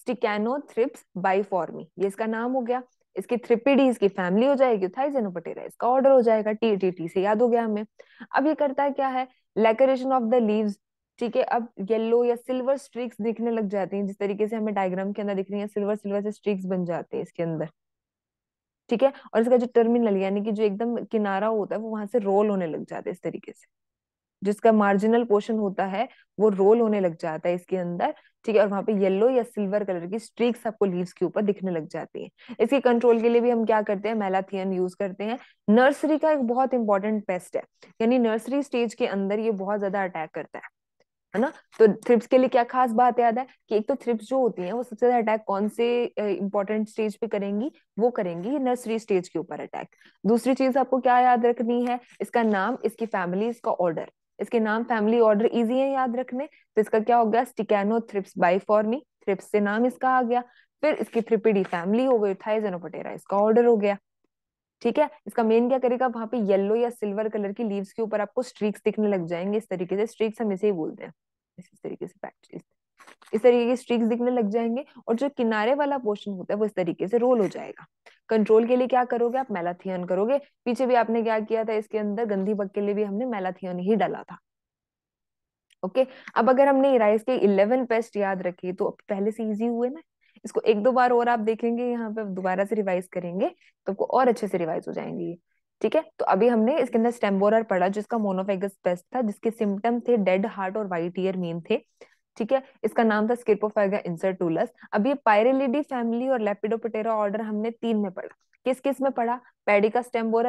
स्टिकैनोथ्रिप्स बाइफॉर्मी ये इसका नाम हो गया। इसकी थ्रिपिडी इसकी फैमिली हो जाएगी थाइजेनोपटेरा इसका ऑर्डर हो जाएगा टी टी टी से याद हो गया हमें। अब ये करता है क्या है? लैकरेशन ऑफ़ द लीव्स ठीक है, अब येलो या सिल्वर स्ट्रिक्स दिखने लग जाती हैं, जिस तरीके से हमें डायग्राम के अंदर दिख रही है सिल्वर सिल्वर से स्ट्रिक्स बन जाते हैं इसके अंदर। ठीक है? और इसका जो टर्मिनल यानी कि जो एकदम किनारा होता है, वो वहाँ से रोल होने लग जाता है इस तरीके से। जिसका मार्जिनल पोर्शन होता है, वो रोल होने लग जाता है इसके अंदर, ठीक है? और वहाँ पे येलो या सिल्वर कलर की स्ट्रीक्स आपको लीव्स के ऊपर दिखने लग जाती है। इसके कंट्रोल के लिए भी हम क्या करते हैं? मेलाथियन यूज़ करते हैं। नर्सरी का एक बहुत इंपॉर्टेंट पेस्ट है, यानी नर्सरी स्टेज के अंदर ये बहुत ज़्यादा अटैक करता है। है ना? तो थ्रिप्स के लिए क्या खास बात याद है कि एक तो थ्रिप्स जो होती हैं, वो सबसे ज़्यादा अटैक कौन से इंपॉर्टेंट स्टेज पे करेंगी? वो करेंगी नर्सरी स्टेज के ऊपर अटैक दूसरी चीज़ आपको क्या याद रखनी है? इसका नाम, इसकी फैमिली इसका ऑर्डर इसके नाम फैमिली ऑर्डर इजी है याद रखने? तो इसका क्या हो गया? स्टिकैनो थ्रिप्स बाइफॉर्मी थ्रिप्स से नाम इसका आ गया. फिर इसकी थ्रिपिडी फैमिली हो गई थाइजेनोपटेरा इसका ऑर्डर हो गया. ठीक है? इसका मेन क्या करेगा? वहाँ पे येलो या सिल्वर कलर की लीव्स के ऊपर आपको स्ट्रीक्स दिखने लग जाएँगे इस तरीके से। स्ट्रीक्स हम इसे ही बोलते हैं। इस तरीके से पैच इस तरीके के स्ट्रीक्स दिखने लग जाएँगे और जो किनारे वाला पोर्शन होता है वो इस तरीके से रोल हो जाएगा। कंट्रोल के लिए क्या करोगे आप? मेलाथियन करोगे। पीछे भी आपने क्या किया था? इसके अंदर गंदी बग के लिए भी हमने मेलाथियन ही डाला था। ओके अब अगर हमने राइस के इलेवन पेस्ट याद रखे तो पहले से इजी हुए ना? इसको एक दो बार और आप देखेंगे, यहाँ पे दोबारा से रिवाइज करेंगे तो आपको और अच्छे से रिवाइज हो जाएँगे ठीक है? तो अभी हमने इसके अंदर स्टेम्बोर पढ़ा, जिसका मोनोफेगस पेस्ट था, जिसके सिम्टम थे डेड हार्ट और वाइट ईयर मेन थे। ठीक है? इसका नाम था स्किर्पोफाइगा इंसर्टूलस अब ये पायरेलिडी फैमिली और लेपिडोपटेरा ऑर्डर हमने तीन में पढ़ा। किस किसमें पढ़ा? पेडी का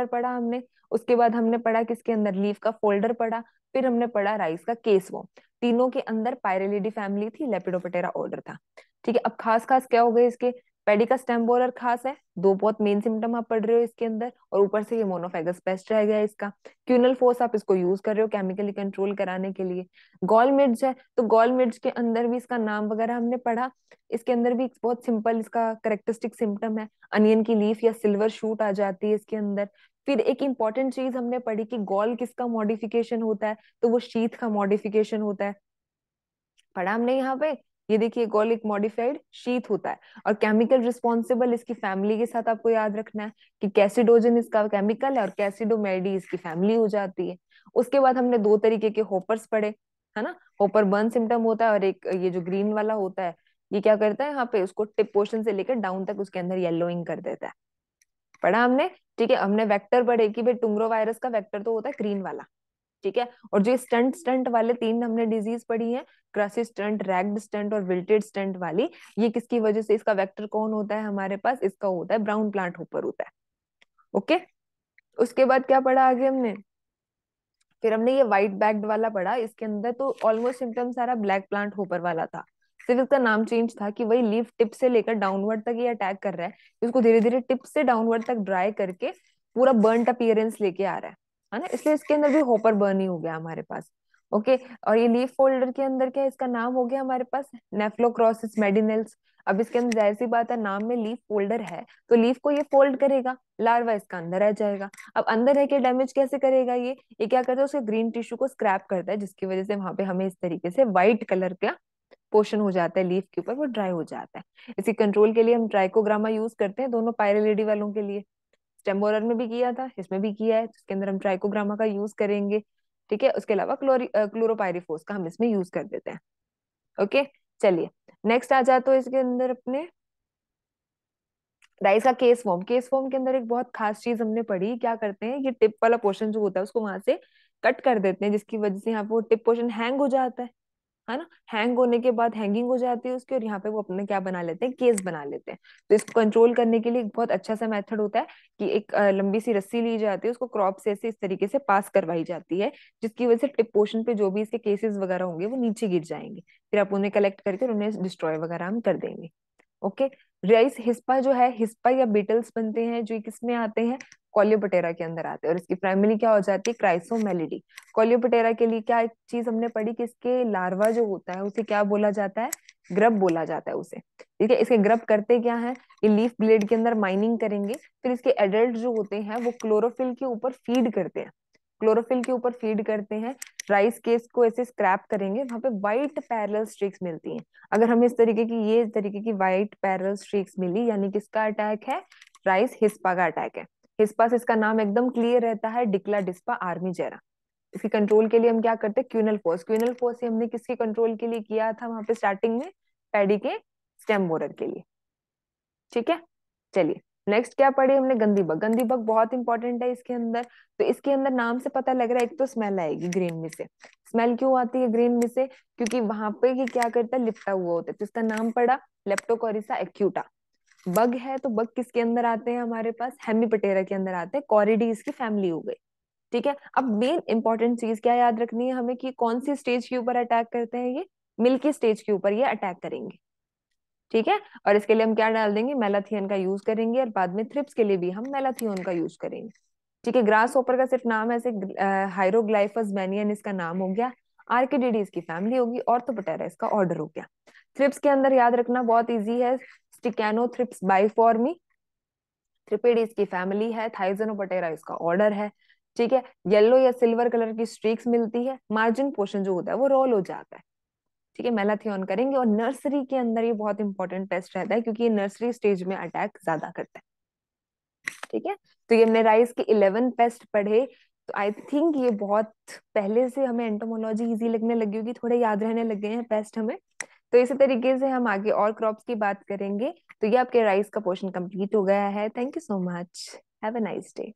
पढ़ा हमने। उसके बाद हमने पढ़ा किसके अंदर? लीफ का फोल्डर पढ़ा। फिर हमने पढ़ा राइस का केस वो तीनों के अंदर पायरेलिडी फैमिली थी लेपिडोपटेरा ऑर्डर था। ठीक है? अब खास खास क्या हो गए इसके? पेडी का स्टेम बोलर खास है। दो बहुत मेन सिम्टम आप पढ़ रहे हो इसके अंदर और ऊपर से ये मोनोफेगस पेस्ट रह गया इसका। क्यूनल फोर्स आप इसको यूज़ कर रहे हो केमिकली कंट्रोल कराने के लिए। गॉल मिर्च है तो गॉल मिर्च के अंदर भी इसका नाम वगैरह हमने पढ़ा। इसके अंदर भी बहुत सिंपल इसका करेक्टरिस्टिक सिम्टम है। अनियन की लीफ या सिल्वर शूट आ जाती है इसके अंदर। फिर एक इंपॉर्टेंट चीज़ हमने पढ़ी कि गॉल किसका मॉडिफिकेशन होता है तो वो शीत का मॉडिफिकेशन होता है। पढ़ा हमने यहाँ पे? ये देखिए गॉल एक मॉडिफाइड शीत होता है और केमिकल रिस्पॉन्सिबल इसकी फैमिली के साथ आपको याद रखना है कि कैसिडोजन इसका केमिकल है और कैसिडोमेडी इसकी फैमिली हो जाती है। उसके बाद हमने दो तरीके के होपर्स पढ़े, है ना? होपर बर्न सिम्टम होता है और एक ये जो ग्रीन वाला होता है, ये क्या करता है? यहाँ पे उसको टिप पोर्शन से लेकर डाउन तक उसके अंदर येलोइंग कर देता है। पढ़ा हमने? ठीक है, हमने वेक्टर पढ़े कि भाई टुंग्रो वायरस का वेक्टर तो होता है ग्रीन वाला। ठीक है? और जो स्टंट स्टंट वाले तीन हमने डिज़ीज़ पढ़ी है क्रसी स्टंट रैग्ड स्टंट और विल्टेड स्टंट वाली, ये किसकी वजह से इसका वेक्टर कौन होता है हमारे पास? इसका होता है ब्राउन प्लांट होपर होता है। ओके उसके बाद क्या पढ़ा आगे हमने? फिर हमने ये व्हाइट बैग्ड वाला पढ़ा, इसके अंदर तो ऑलमोस्ट सिम्टम सारा ब्लैक प्लांट होपर वाला था। सिर्फ़ इसका नाम चेंज था कि वही लीफ टिप से लेकर डाउनवर्ड तक ये अटैक कर रहा है उसको धीरे धीरे टिप से डाउनवर्ड तक ड्राई करके पूरा बर्न अपियरेंस लेके आ रहा है। है ना? इसलिए इसके अंदर भी होपर बर्न ही हो गया हमारे पास। ओके और ये लीफ फोल्डर के अंदर क्या इसका नाम हो गया हमारे पास? नेफ्लोक्रोसिस मेडिनल्स अब इसके अंदर ज़ाहिर सी बात है, नाम में लीफ फोल्डर है तो लीफ को ये फोल्ड करेगा लार्वा इसका अंदर रह जाएगा। अब अंदर है कि डैमेज कैसे करेगा ये? ये क्या करता है, उसके ग्रीन टिश्यू को स्क्रैप करता है, जिसकी वजह से वहाँ पे हमें इस तरीके से व्हाइट कलर का पोर्शन हो जाता है लीफ के ऊपर वो ड्राई हो जाता है। इसी कंट्रोल के लिए हम ट्राइकोग्रामा यूज़ करते हैं, दोनों पायरेलिडी वालों के लिए। स्टेम्बोरर में भी किया था, इसमें भी किया है, जिसके अंदर हम ट्राइकोग्रामा का यूज़ करेंगे, ठीक है? उसके अलावा क्लोरी क्लोरोपायरिफोस का हम इसमें यूज़ कर देते हैं, ओके? चलिए नेक्स्ट आ जाते तो इसके अंदर अपने। राइस का केस फॉर्म केस फॉर्म के अंदर एक बहुत खास चीज़ हमने पढ़ी, क्या करते हैं? ये टिप वाला पोर्शन जो होता है, उसको वहाँ से कट कर देते हैं, जिसकी वजह से यहाँ पे वो टिप पोर्शन हैंग हो जाता है। है ना? हैंग होने के बाद हैंगिंग हो जाती है उसकी और यहाँ पे वो अपने क्या बना लेते हैं? केस बना लेते हैं। तो इसको कंट्रोल करने के लिए एक बहुत अच्छा सा मेथड होता है कि एक लंबी सी रस्सी ली जाती है, उसको क्रॉप से ऐसे इस तरीके से पास करवाई जाती है, जिसकी वजह से टिप पोर्शन पे जो भी इसके केसेस वगैरह होंगे वो नीचे गिर जाएँगे। फिर आप उन्हें कलेक्ट करके उन्हें डिस्ट्रॉय वगैरह हम कर देंगे। ओके राइस हिस्पा जो है हिस्पा या बीटल्स बनते हैं, जो किसमें आते हैं कॉलियोपटेरा के अंदर आते हैं और इसकी प्राइमरी क्या हो जाती है? क्राइसोमेलिडी। कॉलियोपटेरा के लिए क्या एक चीज़ हमने पढ़ी कि इसके लार्वा जो होता है, उसे क्या बोला जाता है? ग्रब बोला जाता है उसे। ठीक है, इसके ग्रब करते क्या है? ये लीफ ब्लेड के अंदर माइनिंग करेंगे, फिर इसके एडल्ट जो होते हैं, वो क्लोरोफिल के ऊपर फ़ीड करते हैं। क्लोरोफिल के ऊपर फ़ीड करते हैं, राइस केस को ऐसे स्क्रैप करेंगे, वहाँ पे व्हाइट पैरल स्ट्रिक्स मिलती हैं। अगर हमें इस तरीके की, ये तरीके की व्हाइट पैरल स्ट्रिक्स मिली, यानी किसका अटैक है? राइस हिस्पा का अटैक है। हिस्पा से इसका नाम एकदम क्लियर रहता है डिक्ला डिस्पा आर्मी जेरा इसकी कंट्रोल के लिए हम क्या करते हैं क्यूनल फोर्स क्यूनल फोर्स हमने किसके कंट्रोल के लिए किया था वहाँ पे स्टार्टिंग में पैडी के स्टेम बोरर के लिए ठीक है चलिए नेक्स्ट क्या पढ़े हमने गंदी बग गंदी बग बहुत इंपॉर्टेंट है इसके अंदर तो इसके अंदर नाम से पता लग रहा है एक तो स्मेल आएगी ग्रीन में से स्मेल क्यों आती है ग्रीन में से क्योंकि वहाँ पे ये क्या करता है लिपटा हुआ होता है तो इसका नाम पड़ा लेप्टोकोरिसा एक्यूटा बग है तो बग किसके अंदर आते हैं हमारे पास? हेमीपटेरा के अंदर आते हैं। कॉरिडी इसकी फैमिली हो गई। ठीक है? अब मेन इंपॉर्टेंट चीज़ क्या याद रखनी है हमें कि कौन सी स्टेज के ऊपर अटैक करते हैं ये? मिल्की स्टेज के ऊपर ये अटैक करेंगे। ठीक है? और इसके लिए हम क्या डाल देंगे? मेलाथियन का यूज़ करेंगे और बाद में थ्रिप्स के लिए भी हम मेलाथियन का यूज़ करेंगे। ठीक है? ग्रास ओपर का सिर्फ़ नाम ऐसे हाइरोग्लाइफस मैनियन इसका नाम हो गया। आर्किडिडी इसकी फैमिली होगी। ऑर्थोपटेरा इसका ऑर्डर हो गया। थ्रिप्स के अंदर याद रखना बहुत ईजी है। स्टिकैनोथ्रिप्स बाइफॉर्मी थ्रिपेडीज की फैमिली है थाइजनोपटेरा इसका ऑर्डर है ठीक है? येलो या सिल्वर कलर की स्ट्रीक्स मिलती है मार्जिन पोर्शन जो होता है, वो रोल हो जाता है। ठीक है? मेलाथियन करेंगे और नर्सरी के अंदर ये बहुत इंपॉर्टेंट टेस्ट रहता है, क्योंकि ये नर्सरी स्टेज में अटैक ज़्यादा करता है। ठीक है? तो ये हमने राइस के इलेवन पेस्ट पढ़े तो आई थिंक ये बहुत पहले से हमें एंटोमोलॉजी इजी लगने लगी होगी, थोड़े याद रहने लगे हैं पेस्ट हमें। तो इसी तरीके से हम आगे और क्रॉप्स की बात करेंगे। तो ये आपके राइस का पोर्शन कंप्लीट हो गया है। Thank you so much have a nice day